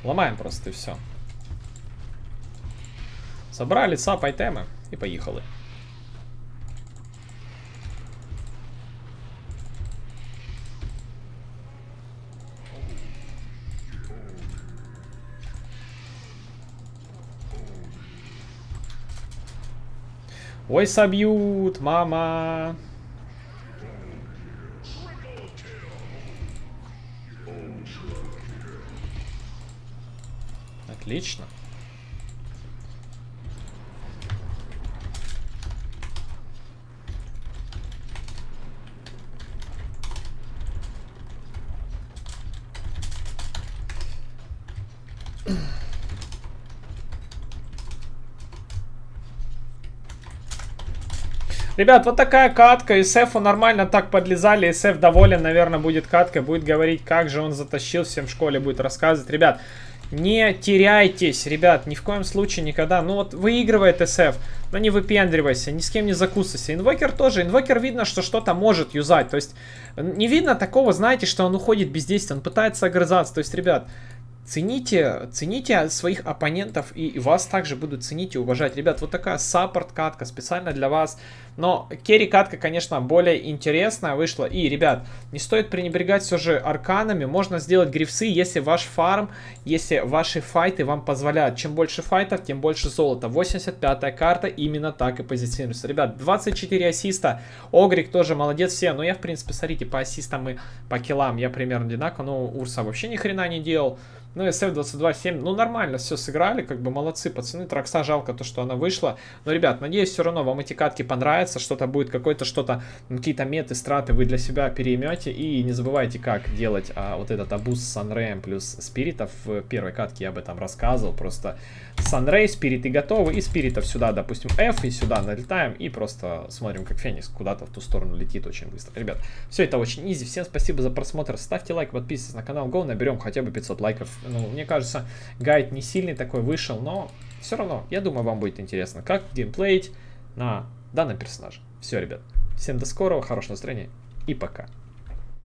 Ломаем просто и все. Собрали сап айтемы и поехали. Ой, собьют, мама. Отлично. Ребят, вот такая катка. СФу нормально так подлезали. СФ доволен, наверное, будет каткой. Будет говорить, как же он затащил всем в школе, будет рассказывать. Ребят, Не теряйтесь, ребят, ни в коем случае никогда. Ну вот выигрывает SF, но не выпендривайся, ни с кем не закусывайся. Инвокер тоже, инвокер видно, что что-то может юзать. То есть не видно такого, знаете, что он уходит без действия, он пытается огрызаться. То есть, ребят, Цените, цените своих оппонентов и вас также будут ценить и уважать. Ребят, вот такая support катка специально для вас. Но carry катка, конечно, более интересная вышла. И, ребят, не стоит пренебрегать все же арканами. Можно сделать грифсы, если ваш фарм, если ваши файты вам позволяют. Чем больше файтов, тем больше золота. 85-я карта именно так и позиционируется. Ребят, 24 ассиста. Огрик тоже молодец все. Но я, в принципе, смотрите, по ассистам и по киллам я примерно одинаково. Но Урса вообще ни хрена не делал. Ну, SF22.7, ну, нормально все сыграли, как бы молодцы, пацаны. Тракса жалко то, что она вышла. Но, ребят, надеюсь, все равно вам эти катки понравятся, что-то будет, какой-то что-то, какие-то меты, страты вы для себя переймете. И не забывайте, как делать а, вот этот абуз с Sunray плюс спиритов. В первой катке я об этом рассказывал. Просто Sunray, спириты готовы, и спиритов сюда, допустим, F, и сюда налетаем, и просто смотрим, как Феникс куда-то в ту сторону летит очень быстро. Ребят, все это очень изи. Всем спасибо за просмотр. Ставьте лайк, подписывайтесь на канал Go, наберем хотя бы 500 лайков ну, мне кажется, гайд не сильный такой вышел, но все равно, я думаю, вам будет интересно, как геймплеить на данном персонаже. Все, ребят, всем до скорого, хорошего настроения и пока.